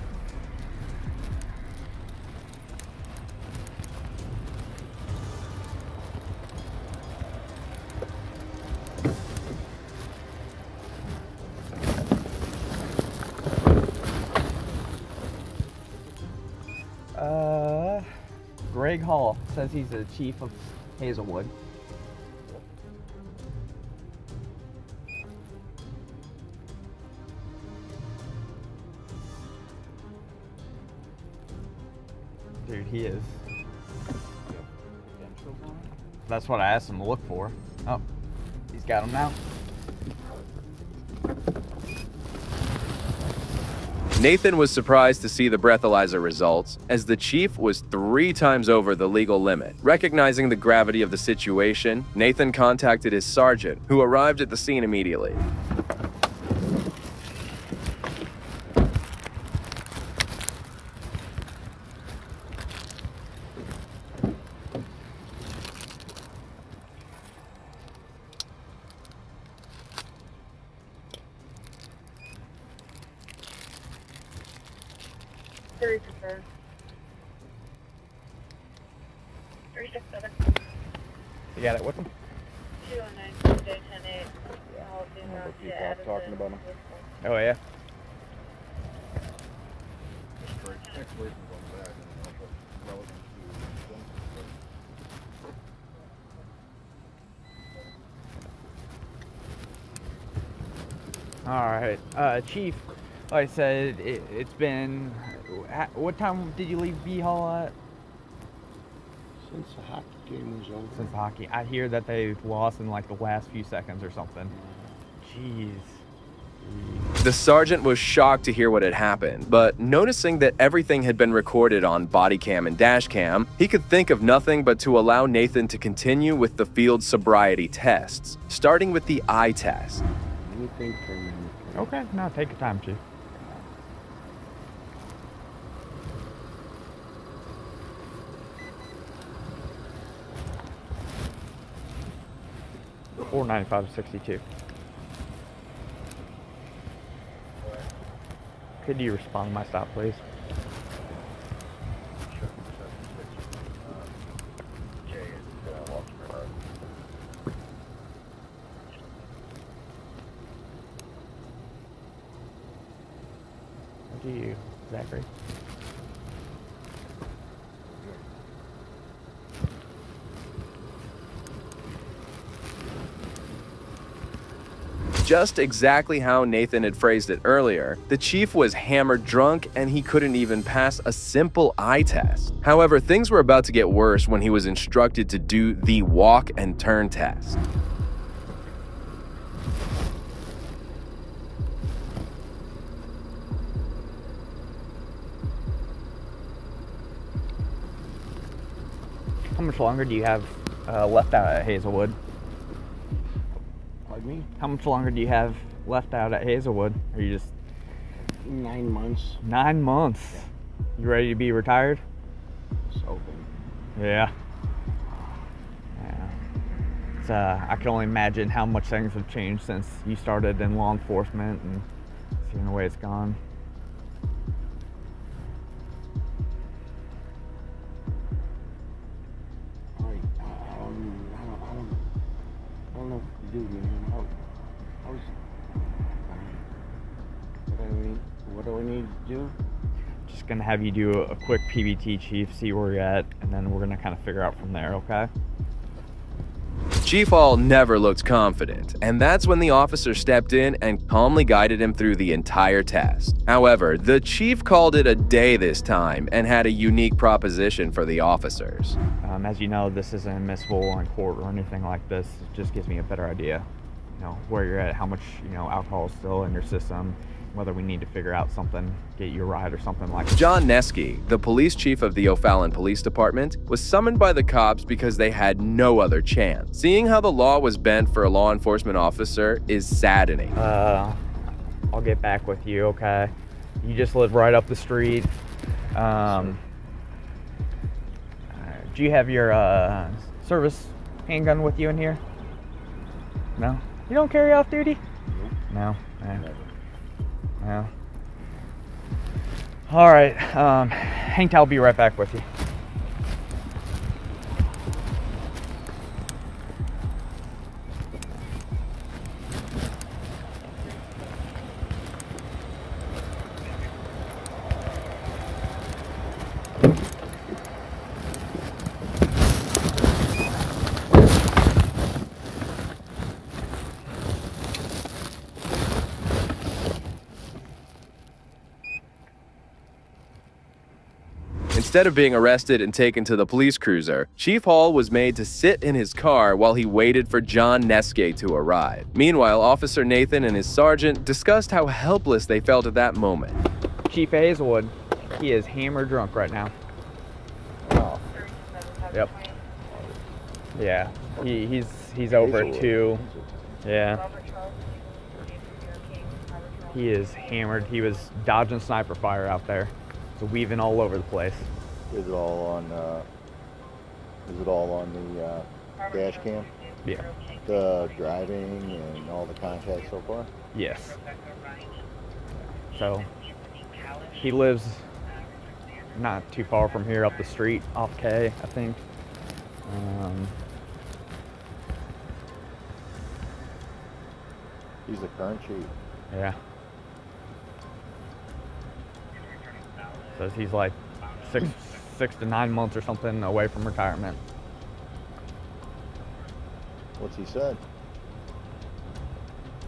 Uh, Greg Hall says he's the chief of Hazelwood. That's what I asked him to look for. Oh, he's got him now. Nathan was surprised to see the breathalyzer results, as the chief was three times over the legal limit. Recognizing the gravity of the situation, Nathan contacted his sergeant, who arrived at the scene immediately. Three percent. Three six seven. You got it with him? talking about him. Oh yeah. All right, uh, Chief. Like I said, it, it's been. What time did you leave B Hall at? Since the hockey game was over. Since hockey, I hear that they've lost in like the last few seconds or something. Jeez. The sergeant was shocked to hear what had happened, but noticing that everything had been recorded on body cam and dash cam, he could think of nothing but to allow Nathan to continue with the field sobriety tests, starting with the eye test. Anything for me. Okay, now take your time, Chief. Two. Could you respond to my stop, please? What do you, Zachary? Just exactly how Nathan had phrased it earlier, the chief was hammered drunk and he couldn't even pass a simple eye test. However, things were about to get worse when he was instructed to do the walk and turn test. How much longer do you have uh, left out at Hazelwood? How much longer do you have left out at Hazelwood? Are you just Nine months. nine months? You ready to be retired? It's open. Yeah. Yeah. It's, uh, I can only imagine how much things have changed since you started in law enforcement and seeing the way it's gone. Gonna have you do a, quick PBT, Chief, see where you're at, and then we're gonna kind of figure out from there, okay? Chief Hall never looked confident, and that's when the officer stepped in and calmly guided him through the entire test. However, the chief called it a day this time and had a unique proposition for the officers. Um, as you know, this isn't admissible in court or anything like this. It just gives me a better idea, you know, where you're at, how much you know alcohol is still in your system, whether we need to figure out something, get you a ride or something like that. John Neske, the police chief of the O'Fallon Police Department, was summoned by the cops because they had no other chance. Seeing how the law was bent for a law enforcement officer is saddening. Uh, I'll get back with you, okay? You just live right up the street. Um, uh, do you have your uh, service handgun with you in here? No? You don't carry off duty? No? Eh. No. All right. Um, Hank, I'll be right back with you. Instead of being arrested and taken to the police cruiser, Chief Hall was made to sit in his car while he waited for John Neske to arrive. Meanwhile, Officer Nathan and his sergeant discussed how helpless they felt at that moment. Chief Hazelwood, he is hammered drunk right now. Yep. Yeah, he, he's he's over at two. Yeah. He is hammered. He was dodging sniper fire out there, so weaving all over the place. Is it all on, uh, is it all on the uh, dash cam? Yeah. The driving and all the contacts so far? Yes. So, he lives not too far from here up the street off K, I think. Um, He's the current chief. Yeah. Says he's like six six to nine months or something away from retirement. What's he said?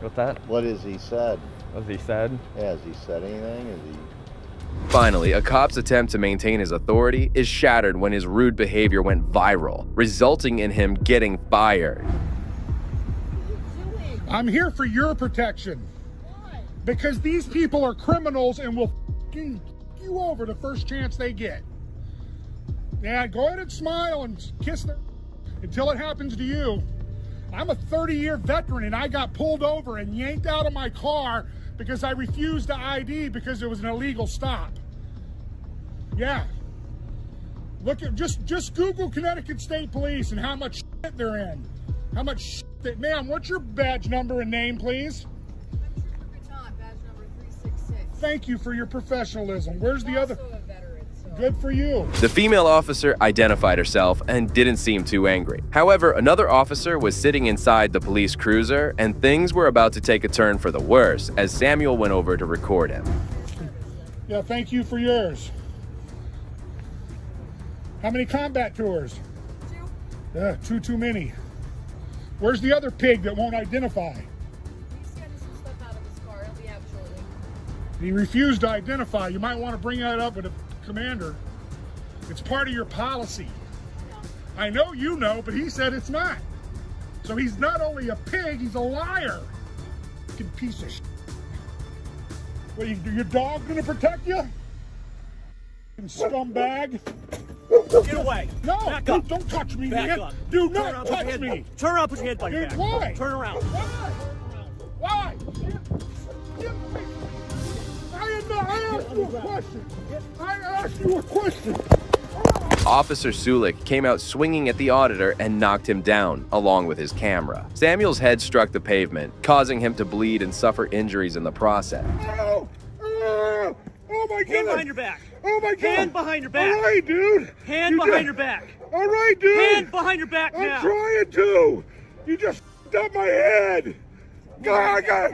What's that? What has he said? What's he said? Yeah, has he said anything? Is he? Finally, a cop's attempt to maintain his authority is shattered when his rude behavior went viral, resulting in him getting fired. I'm here for your protection. Because these people are criminals and will f***ing you over the first chance they get. Yeah, go ahead and smile and kiss them until it happens to you. I'm a 30 year veteran and I got pulled over and yanked out of my car because I refused to ID because it was an illegal stop. Yeah. Look at just just Google Connecticut State Police and how much shit they're in. How much shit they, ma'am, what's your badge number and name, please? Thank you for your professionalism. Where's the other? Good for you. The female officer identified herself and didn't seem too angry. However, another officer was sitting inside the police cruiser, and things were about to take a turn for the worse as Samuel went over to record him. Yeah, thank you for yours. How many combat tours? Two. Yeah, two too many. Where's the other pig that won't identify? He refused to identify. You might want to bring that up with the commander. It's part of your policy. I know you know, but he said it's not. So he's not only a pig, he's a liar. Fucking piece of shit. What, you, your dog gonna protect you? Fucking Scumbag. Get away. No, Back dude, up. don't touch me, Back man. up. Do Turn not around, put your touch me. Turn around, put your hand by your Dude, back. why? Turn around. Why? I not, I you a question. I asked you a question. Officer Sulik came out swinging at the auditor and knocked him down, along with his camera. Samuel's head struck the pavement, causing him to bleed and suffer injuries in the process. Oh, oh, oh my god. Hand behind your back. Oh my god. Hand behind your back. All right, dude. Hand You behind just- your back. All right, dude. Hand behind your back I'm trying to. You just f***ed up my head. God, I got.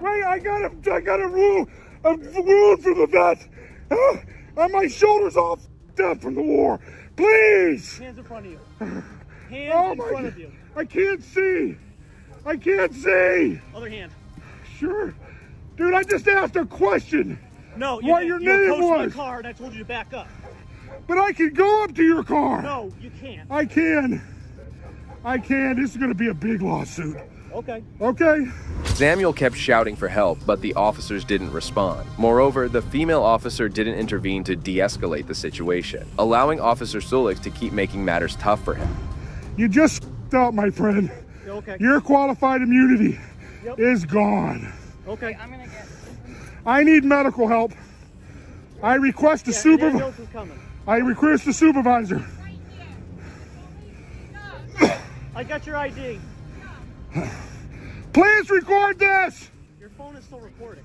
Wait, I got a, I got a wound, a wound from the vet. Oh, and my shoulders off dead from the war. Please. Hands in front of you. Oh Hands in front God. of you. I can't see. I can't see. Other hand. Sure. Dude, I just asked a question. No, you What did. your you name approached my was. car and I told you to back up. But I can go up to your car. No, you can't. I can. I can. This is going to be a big lawsuit. Okay. Okay. Samuel kept shouting for help, but the officers didn't respond. Moreover, the female officer didn't intervene to de escalate the situation, allowing Officer Sulik to keep making matters tough for him. You just f***ed up, my friend. Okay. Your qualified immunity Yep. is gone. Okay. I'm gonna get. I need medical help. I request a Yeah, super. ambulance is coming. I request a supervisor. Right I got your ID. Please record this. Your phone is still recording.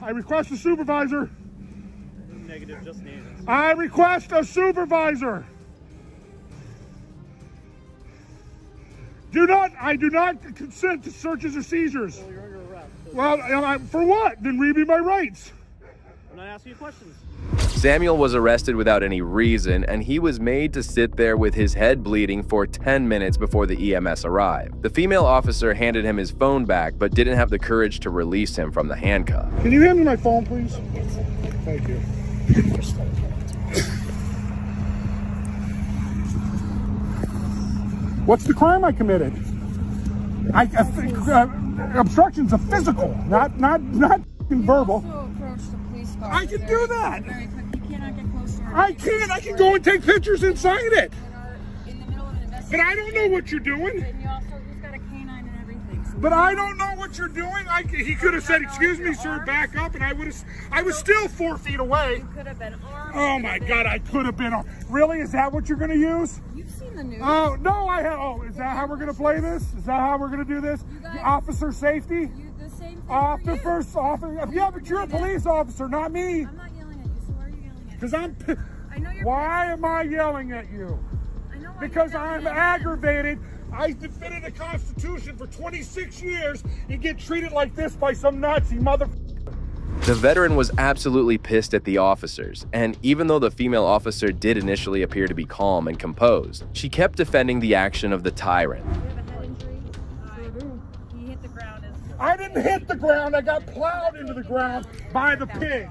I request a supervisor. Negative, just names. I request a supervisor. Do not, I do not consent to searches or seizures. Well, you're under arrest. So Well, I- for what? Then read me my rights. I'm not asking you questions. Samuel was arrested without any reason, and he was made to sit there with his head bleeding for 10 minutes before the EMS arrived. The female officer handed him his phone back, but didn't have the courage to release him from the handcuff. Can you hand me my phone, please? Thank you. What's the crime I committed? I, I think, uh, obstruction's a physical, not not not f***ing verbal. I can do that. I can't. I can go and take pictures inside it. But I don't know what you're doing. But I don't know what you're doing. I, he could have said, "Excuse me, sir, back up," and I would have. I was still four feet away. could have been armed. Oh my God! I could have been. Really? Is that what you're going to use? You've seen the news. Oh no! I have. Oh, is that how we're going to play this? Is that how we're going to do this? officer safety. The same thing Officer for you. first. Officer. Yeah, but you're a police officer, not me. I'm not yelling at you, so why are you yelling at me? Because I'm. I know you're Why am I yelling at you? I because I'm aggravated. I defended the Constitution for 26 years and get treated like this by some Nazi mother. The veteran was absolutely pissed at the officers, and even though the female officer did initially appear to be calm and composed, she kept defending the action of the tyrant. I didn't hit the ground. I got plowed into the ground by the pig.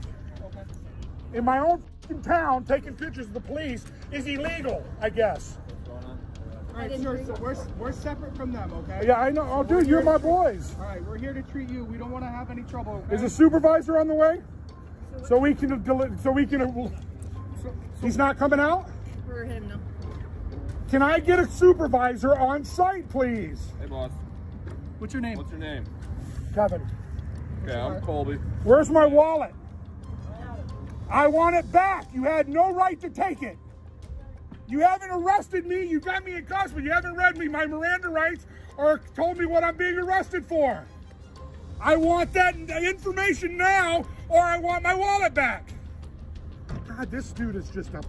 In my own f***ing town, taking pictures of the police is illegal, I guess. All right, sir, so we're, we're separate from them, okay? Yeah, I know. Oh, dude, you're my boys. All right, we're here to treat you. We don't want to have any trouble, okay? Is a supervisor on the way? So we can, deli- so we can, he's not coming out? For him, no. Can I get a supervisor on site, please? Hey, boss. What's your name? What's your name? Kevin. Okay, I'm Colby. Where's my wallet? I want it back. You had no right to take it. You haven't arrested me. You got me in custody. You haven't read me my Miranda rights or told me what I'm being arrested for. I want that information now or I want my wallet back. God, this dude is just a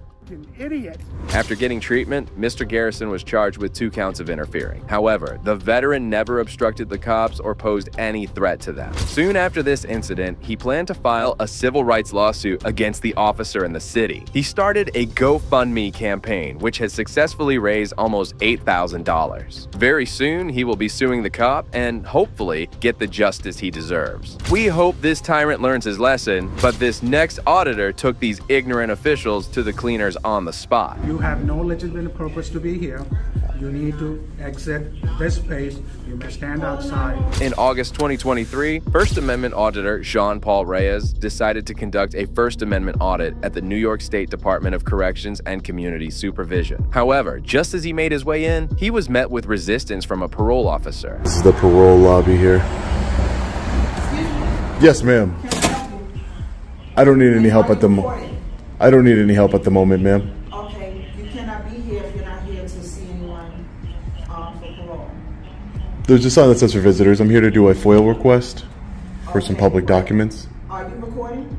idiot. After getting treatment, Mr. Garrison was charged with two counts of interfering. However, the veteran never obstructed the cops or posed any threat to them. Soon after this incident, he planned to file a civil rights lawsuit against the officer in the city. He started a GoFundMe campaign, which has successfully raised almost $8,000. Very soon, he will be suing the cop and hopefully get the justice he deserves. We hope this tyrant learns his lesson, but this next auditor took these ignorant officials to the cleaners on the spot. You have no legitimate purpose to be here. You need to exit this space. You may stand outside. In August 2023, First Amendment auditor Sean Paul Reyes decided to conduct a First Amendment audit at the New York State Department of Corrections and Community Supervision. However, just as he made his way in, he was met with resistance from a parole officer. This is the parole lobby here. Yes, ma'am. I don't need any help at the moment. I don't need any help at the moment, ma'am. Okay, you cannot be here if you're not here to see anyone um, for parole. There's a sign that says for visitors. I'm here to do a FOIL request for some public documents. Are you recording?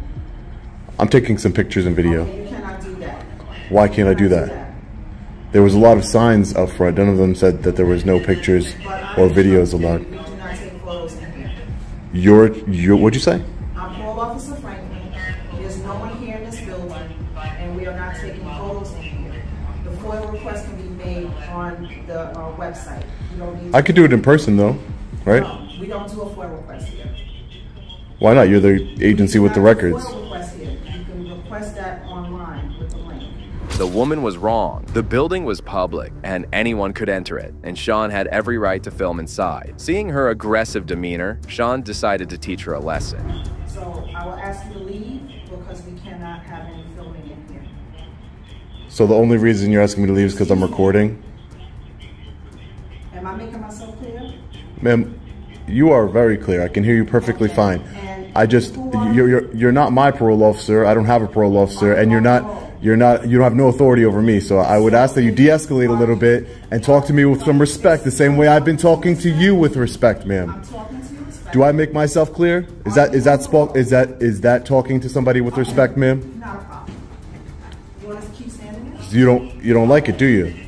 I'm taking some pictures and video. You cannot do that. Why can't I do that? There was a lot of signs up front. None of them said that there was no pictures or videos allowed. We do not take photos in here. You're, what'd you say? I could do it in person though, right? No, we don't do a FOIL request here. Why not? You're the agency with the records. Request here. You can request that online with the link. The woman was wrong. The building was public, and anyone could enter it, and Sean had every right to film inside. Seeing her aggressive demeanor, Sean decided to teach her a lesson. So I will ask you to leave because we cannot have any filming in here. So the only reason you're asking me to leave is because I'm recording? Am I making myself clear? Ma'am, you are very clear. I can hear you perfectly fine. I just you're, you're you're not my parole officer. I don't have a parole officer, and you're not you're not you don't have no authority over me. So I would ask that you de-escalate a little bit and talk to me with some respect, the same way I've been talking to you with respect, ma'am. Do I make myself clear? Is that is that spoke is that is that talking to somebody with respect, ma'am? Not a problem. You want us to keep standing? You don't you don't like it, do you?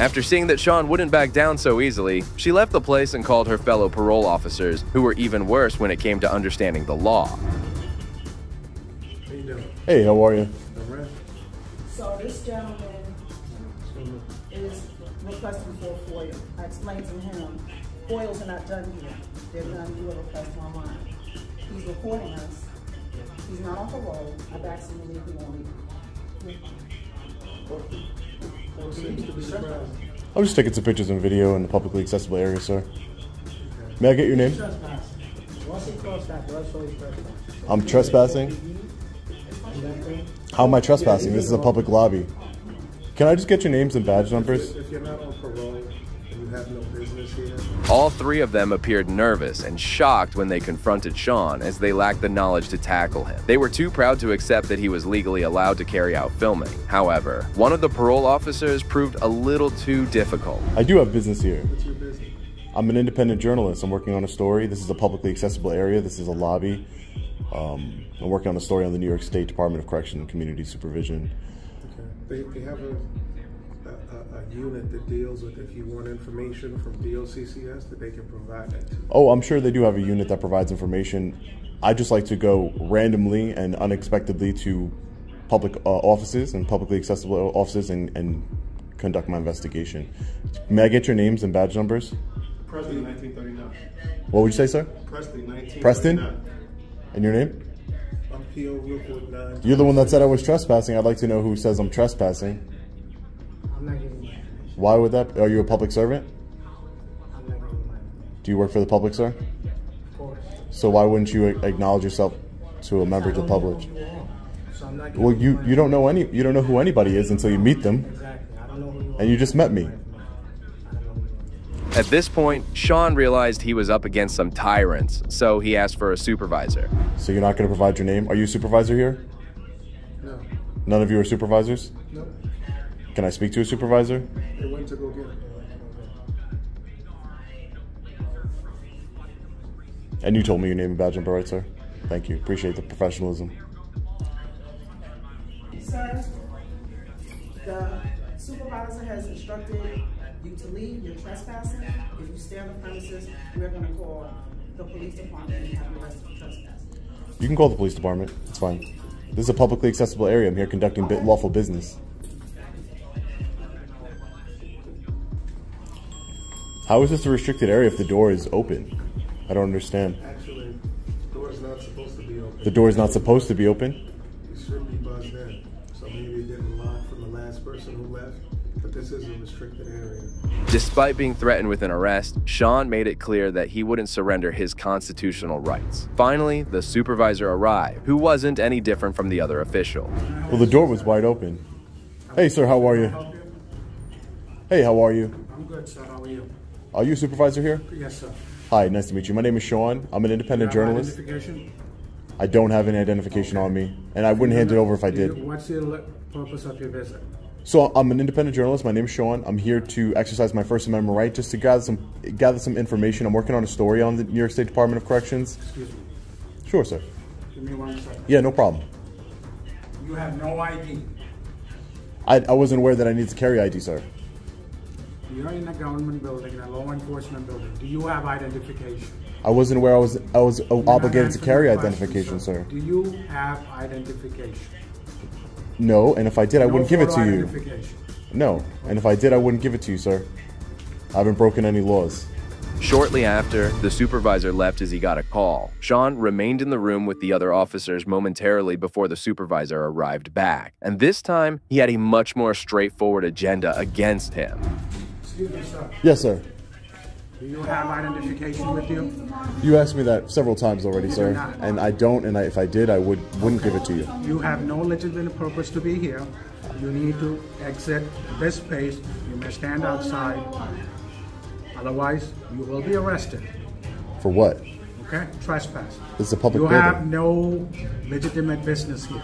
After seeing that Sean wouldn't back down so easily, she left the place and called her fellow parole officers, who were even worse when it came to understanding the law. Hey, how are you? So this gentleman is requesting for a FOIL. I explained to him, FOILs are not done here. They're done, you a request online. He's recording us. He's not on parole. I've asked him to leave, he won't leave. I'm just taking some pictures and video in the publicly accessible area, sir. May I get your name? I'm trespassing. How am I trespassing? This is a public lobby. Can I just get your names and badge numbers? All three of them appeared nervous and shocked when they confronted Sean as they lacked the knowledge to tackle him. They were too proud to accept that he was legally allowed to carry out filming. However, one of the parole officers proved a little too difficult. I do have business here. what's your business? I'm an independent journalist. I'm working on a story. This is a publicly accessible area. This is a lobby. Um, I'm working on a story on the New York State Department of Correction and Community Supervision. They, they have a unit that deals with if you want information from DOCCS that they can provide that to. Oh, I'm sure they do have a unit that provides information. I just like to go randomly and unexpectedly to public uh, offices and publicly accessible offices and, and conduct my investigation. May I get your names and badge numbers? Presley, 1939. What would you say, sir? Presley, 1939. Preston? And your name? I'm P.O. Rookwood, 9. You're the one that said I was trespassing. I'd like to know who says I'm trespassing. Why would that? Are you a public servant? I'm not giving my Do you work for the public, sir? Of course. So why wouldn't you acknowledge yourself to a member of the public? So I'm not Well, you you don't know any you don't know who anybody is until you meet them, Exactly. I don't know who you and you just met me. At this point, Sean realized he was up against some tyrants, so he asked for a supervisor. So you're not going to provide your name? Are you a supervisor here? No. None of you are supervisors. Can I speak to a supervisor? They went to go get it. And you told me your name and badge number, right, sir? Thank you. Appreciate the professionalism. Sir, the supervisor has instructed you to leave, you're trespassing. If you stay on the premises, we're gonna call the police department and have you arrested for trespassing. You can call the police department. It's fine. This is a publicly accessible area. I'm here conducting bit lawful business. How is this a restricted area if the door is open? I don't understand. Actually, the door's not supposed to be open. The door is not supposed to be open. It should be buzzed in. So maybe it didn't lock from the last person who left. But this is a restricted area. Despite being threatened with an arrest, Sean made it clear that he wouldn't surrender his constitutional rights. Finally, the supervisor arrived, who wasn't any different from the other official. Well, the door was wide open. Hey, sir, how are you? Hey, how are you? I'm good, sir. How are you? Are you a supervisor here? Yes, sir. Hi, nice to meet you. My name is Sean. I'm an independent journalist. Identification? I don't have any identification on me, and I wouldn't hand it over if I you- did. What's the purpose of your visit? So I'm an independent journalist. My name is Sean. I'm here to exercise my First Amendment right, just to gather some gather some information. I'm working on a story on the New York State Department of Corrections. Excuse me. Sure, sir. Give me one second. Yeah, no problem. You have no ID. I, I wasn't aware that I need to carry ID, sir. You're in a government building, in a law enforcement building. Do you have identification? I wasn't aware I was I was You're obligated to carry question, identification, sir. Do you have identification? No, and if I did, I No wouldn't give it to you. identification. No, and if I did, I wouldn't give it to you, sir. I haven't broken any laws. Shortly after, the supervisor left as he got a call. Sean remained in the room with the other officers momentarily before the supervisor arrived back. And this time, he had a much more straightforward agenda against him. Excuse me, sir. Yes, sir. Do you have identification with you? You asked me that several times already, sir, not. and I don't. And I, if I did, I would wouldn't give it to you. You have no legitimate purpose to be here. You need to exit this space. You may stand outside. Otherwise, you will be arrested. For what? Okay? Trespass. Is a public You building. have no legitimate business here.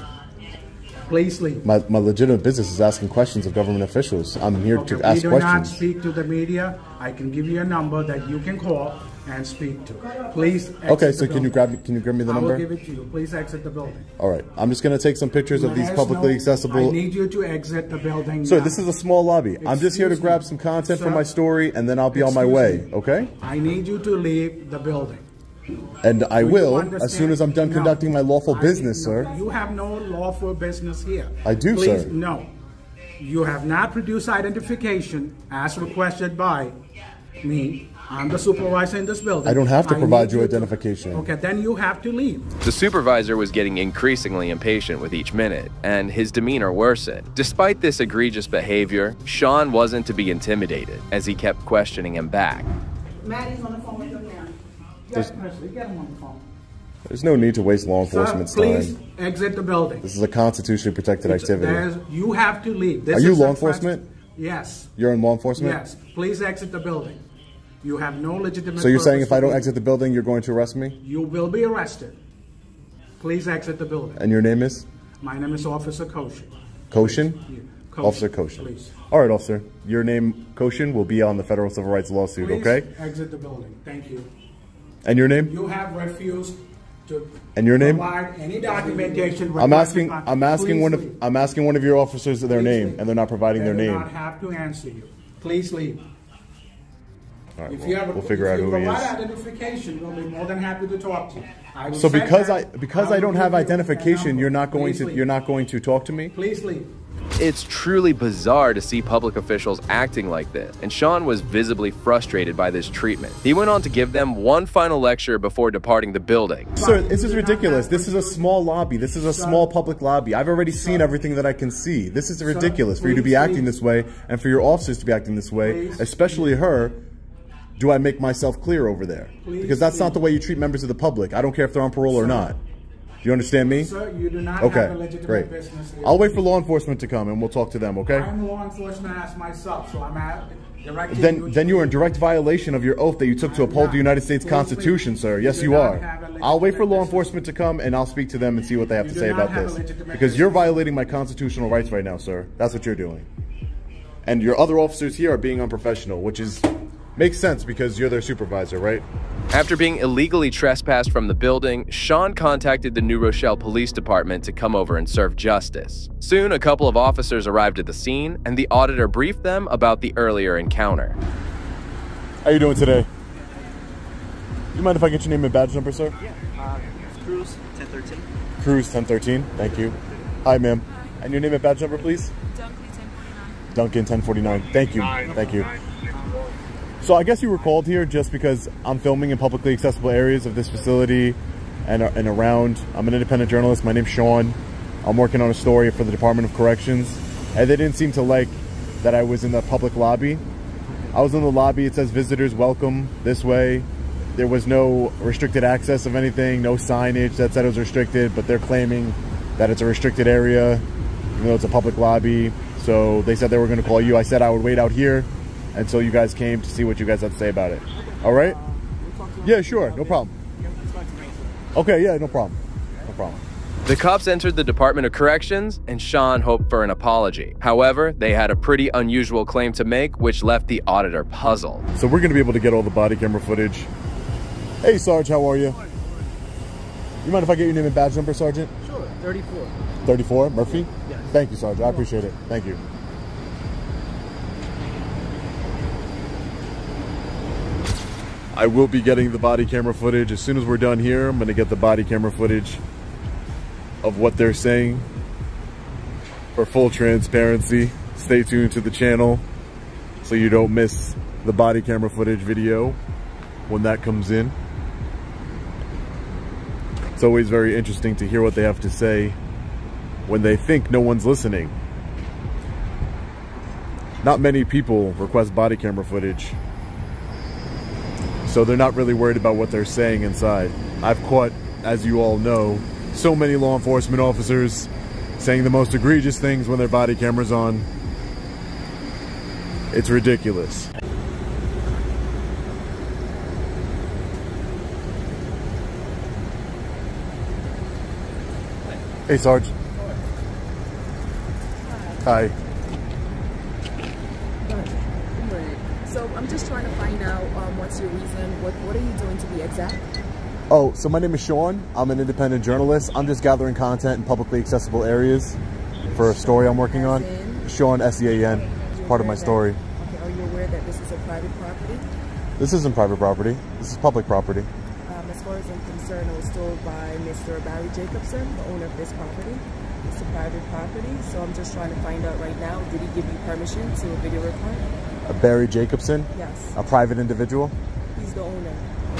Please leave. My, my legitimate business is asking questions of government officials. I'm here Okay, to ask questions. we do not speak to the media. I can give you a number that you can call and speak to. Please. exit Okay, the so can you grab? Can you grab me the number? I will give it to you. Please exit the building. All right, I'm just gonna take some pictures of these Let publicly know. accessible. I need you to exit the building. Sir, now. this is a small lobby. I'm just here to grab some content for my story, and then I'll be on my way. me. Okay? I need you to leave the building. And I Do will as soon as I'm done No. conducting my lawful I- business, no, sir. You have no lawful business here. I do, Please, sir. no. You have not produced identification as requested by me. I'm the supervisor in this building. I don't have to I provide need you to- identification. Okay, then you have to leave. The supervisor was getting increasingly impatient with each minute, and his demeanor worsened. Despite this egregious behavior, Sean wasn't to be intimidated, as he kept questioning him back. Maddie's on the phone with him now. There's- Get him on the phone. There's no need to waste law Sir, enforcement's please time. exit the building. This is a constitutionally protected activity. You have to leave. This Are you is law enforcement? Yes. You're in law enforcement? Yes. Please exit the building. You have no legitimate. So you're saying if I don't exit the building, you're going to arrest me? You will be arrested. Please exit the building. And your name is? My name is Officer Koshin. Koshin? Koshin, Officer Koshin. please. All right, officer. Your name, Koshin, will be on the federal civil rights lawsuit, Please okay? exit the building. Thank you. And your name? You have refused to And your name? provide any documentation. I'm asking. requested. I'm asking Please one of. leave. I'm asking one of your officers their Please name, leave. and they're not providing their They do name. not have to answer you. Please leave. All right, If well, you have a, we'll figure if out you who he provide is. identification, we'll be more than happy to talk to you. I will So send because that- I because I will don't have you that identification, number. you're not going Please to leave. you're not going to talk to me. Please leave. It's truly bizarre to see public officials acting like this, and Sean was visibly frustrated by this treatment. He went on to give them one final lecture before departing the building. Sir, this is ridiculous. This is a small lobby. This is a small public lobby. I've already seen everything that I can see. This is ridiculous for you to be acting this way and for your officers to be acting this way, especially her. Do I make myself clear over there? Because that's not the way you treat members of the public. I don't care if they're on parole or not. Do you understand me? Sir, you do not Okay, have a legitimate great. business here. I'll wait for law enforcement to come and we'll talk to them, okay? I'm law enforcement as myself, so I'm at, Then, you then you're in direct violation of your oath that you took to uphold the United States Please, Constitution, sir. Yes, do you are. I'll wait for law enforcement to come and I'll speak to them and see what they have You to say about this. Because you're violating my constitutional rights right now, sir. That's what you're doing. And your other officers here are being unprofessional, which is makes sense because you're their supervisor, right? After being illegally trespassed from the building, Sean contacted the New Rochelle Police Department to come over and serve justice. Soon, a couple of officers arrived at the scene, and the auditor briefed them about the earlier encounter. How you doing today? You mind if I get your name and badge number, sir? Yeah, uh, Cruz, 1013. Cruz 1013. Thank you. Hi, ma'am. And your name and badge number, please? Duncan 1049. Duncan 1049. Thank you. Thank you. So I guess you were called here just because I'm filming in publicly accessible areas of this facility and, and around. I'm an independent journalist. My name's Sean. I'm working on a story for the Department of Corrections. And they didn't seem to like that I was in the public lobby. I was in the lobby. It says visitors welcome this way. There was no restricted access of anything, no signage that said it was restricted, but they're claiming that it's a restricted area, even though it's a public lobby. So they said they were going to call you. I said I would wait out here until you guys came to see what you guys had to say about it. All right? Yeah, sure. No problem. Okay, yeah, no problem. No problem. The cops entered the Department of Corrections, and Sean hoped for an apology. However, they had a pretty unusual claim to make, which left the auditor puzzled. So we're going to be able to get all the body camera footage. Hey, Sarge, how are you? You mind if I get your name and badge number, Sergeant? Sure, 34. 34, Murphy? Yes. Thank you, Sergeant. I appreciate it. Thank you. I will be getting the body camera footage. As soon as we're done here, I'm to get the body camera footage of what they're saying for full transparency. Stay tuned to the channel so you don't miss the body camera footage video when that comes in. It's always very interesting to hear what they have to say when they think no one's listening. Not many people request body camera footage, so they're not really worried about what they're saying inside. I've caught, as you all know, so many law enforcement officers saying the most egregious things when their body camera's on. It's ridiculous. Hey, Sarge. Hi. So I'm just trying to find out um, what's your reason. What What are you doing to be exact? Oh, so my name is Sean. I'm an independent journalist. I'm just gathering content in publicly accessible areas for a story I'm working on. Sean, S-E-A-N. It's part of my story. Okay, are you aware that this is a private property? This isn't private property. This is public property. Um, as far as I'm concerned, I was told by Mr. Barry Jacobson, the owner of this property. It's a private property, so I'm just trying to find out right now. Did he give you permission to video record? Uh, Barry Jacobson? Yes. A private individual? He's the owner.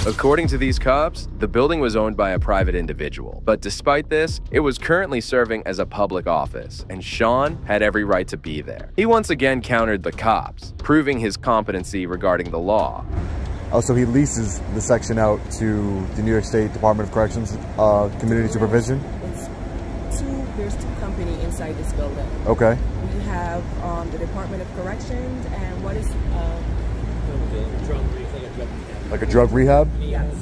According to these cops, the building was owned by a private individual. But despite this, it was currently serving as a public office, and Sean had every right to be there. He once again countered the cops, proving his competency regarding the law. Oh, so he leases the section out to the New York State Department of Corrections uh, Community Supervision? It's two. There's two company inside this building. Okay. We have um, the Department of Corrections and what is um, Like a drug rehab? Yes.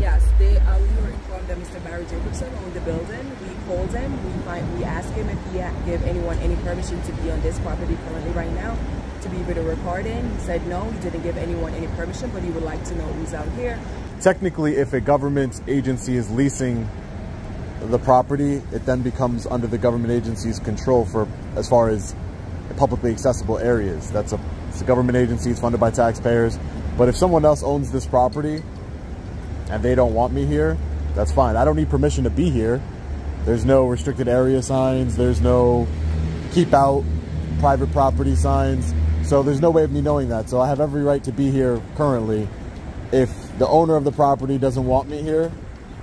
Yes, they uh, we were informed that Mr. Barry Jacobson owned the building. We called him. We find, we asked him if he had give anyone any permission to be on this property currently right now to be able to record in. He said no, he didn't give anyone any permission, but he would like to know who's out here technically, if a government agency is leasing the property, it then becomes under the government agency's control for as far as publicly accessible areas. That's a, it's a government agency, it's funded by taxpayers. But if someone else owns this property and they don't want me here, that's fine. I don't need permission to be here. There's no restricted area signs. There's no keep out private property signs. So there's no way of me knowing that. So I have every right to be here currently. If the owner of the property doesn't want me here,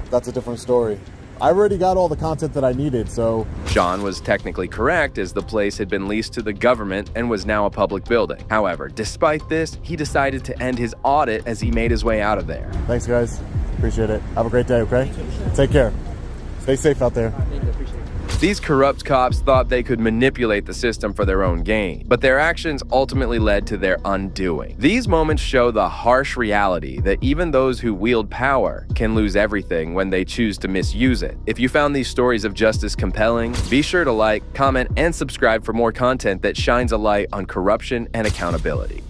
that's a different story. I already got all the content that I needed, so. Sean was technically correct as the place had been leased to the government and was now a public building. However, despite this, he decided to end his audit as he made his way out of there. Thanks, guys. Appreciate it. Have a great day, okay? Take care. Stay safe out there. These corrupt cops thought they could manipulate the system for their own gain, but their actions ultimately led to their undoing. These moments show the harsh reality that even those who wield power can lose everything when they choose to misuse it. If you found these stories of justice compelling, be sure to like, comment, and subscribe for more content that shines a light on corruption and accountability.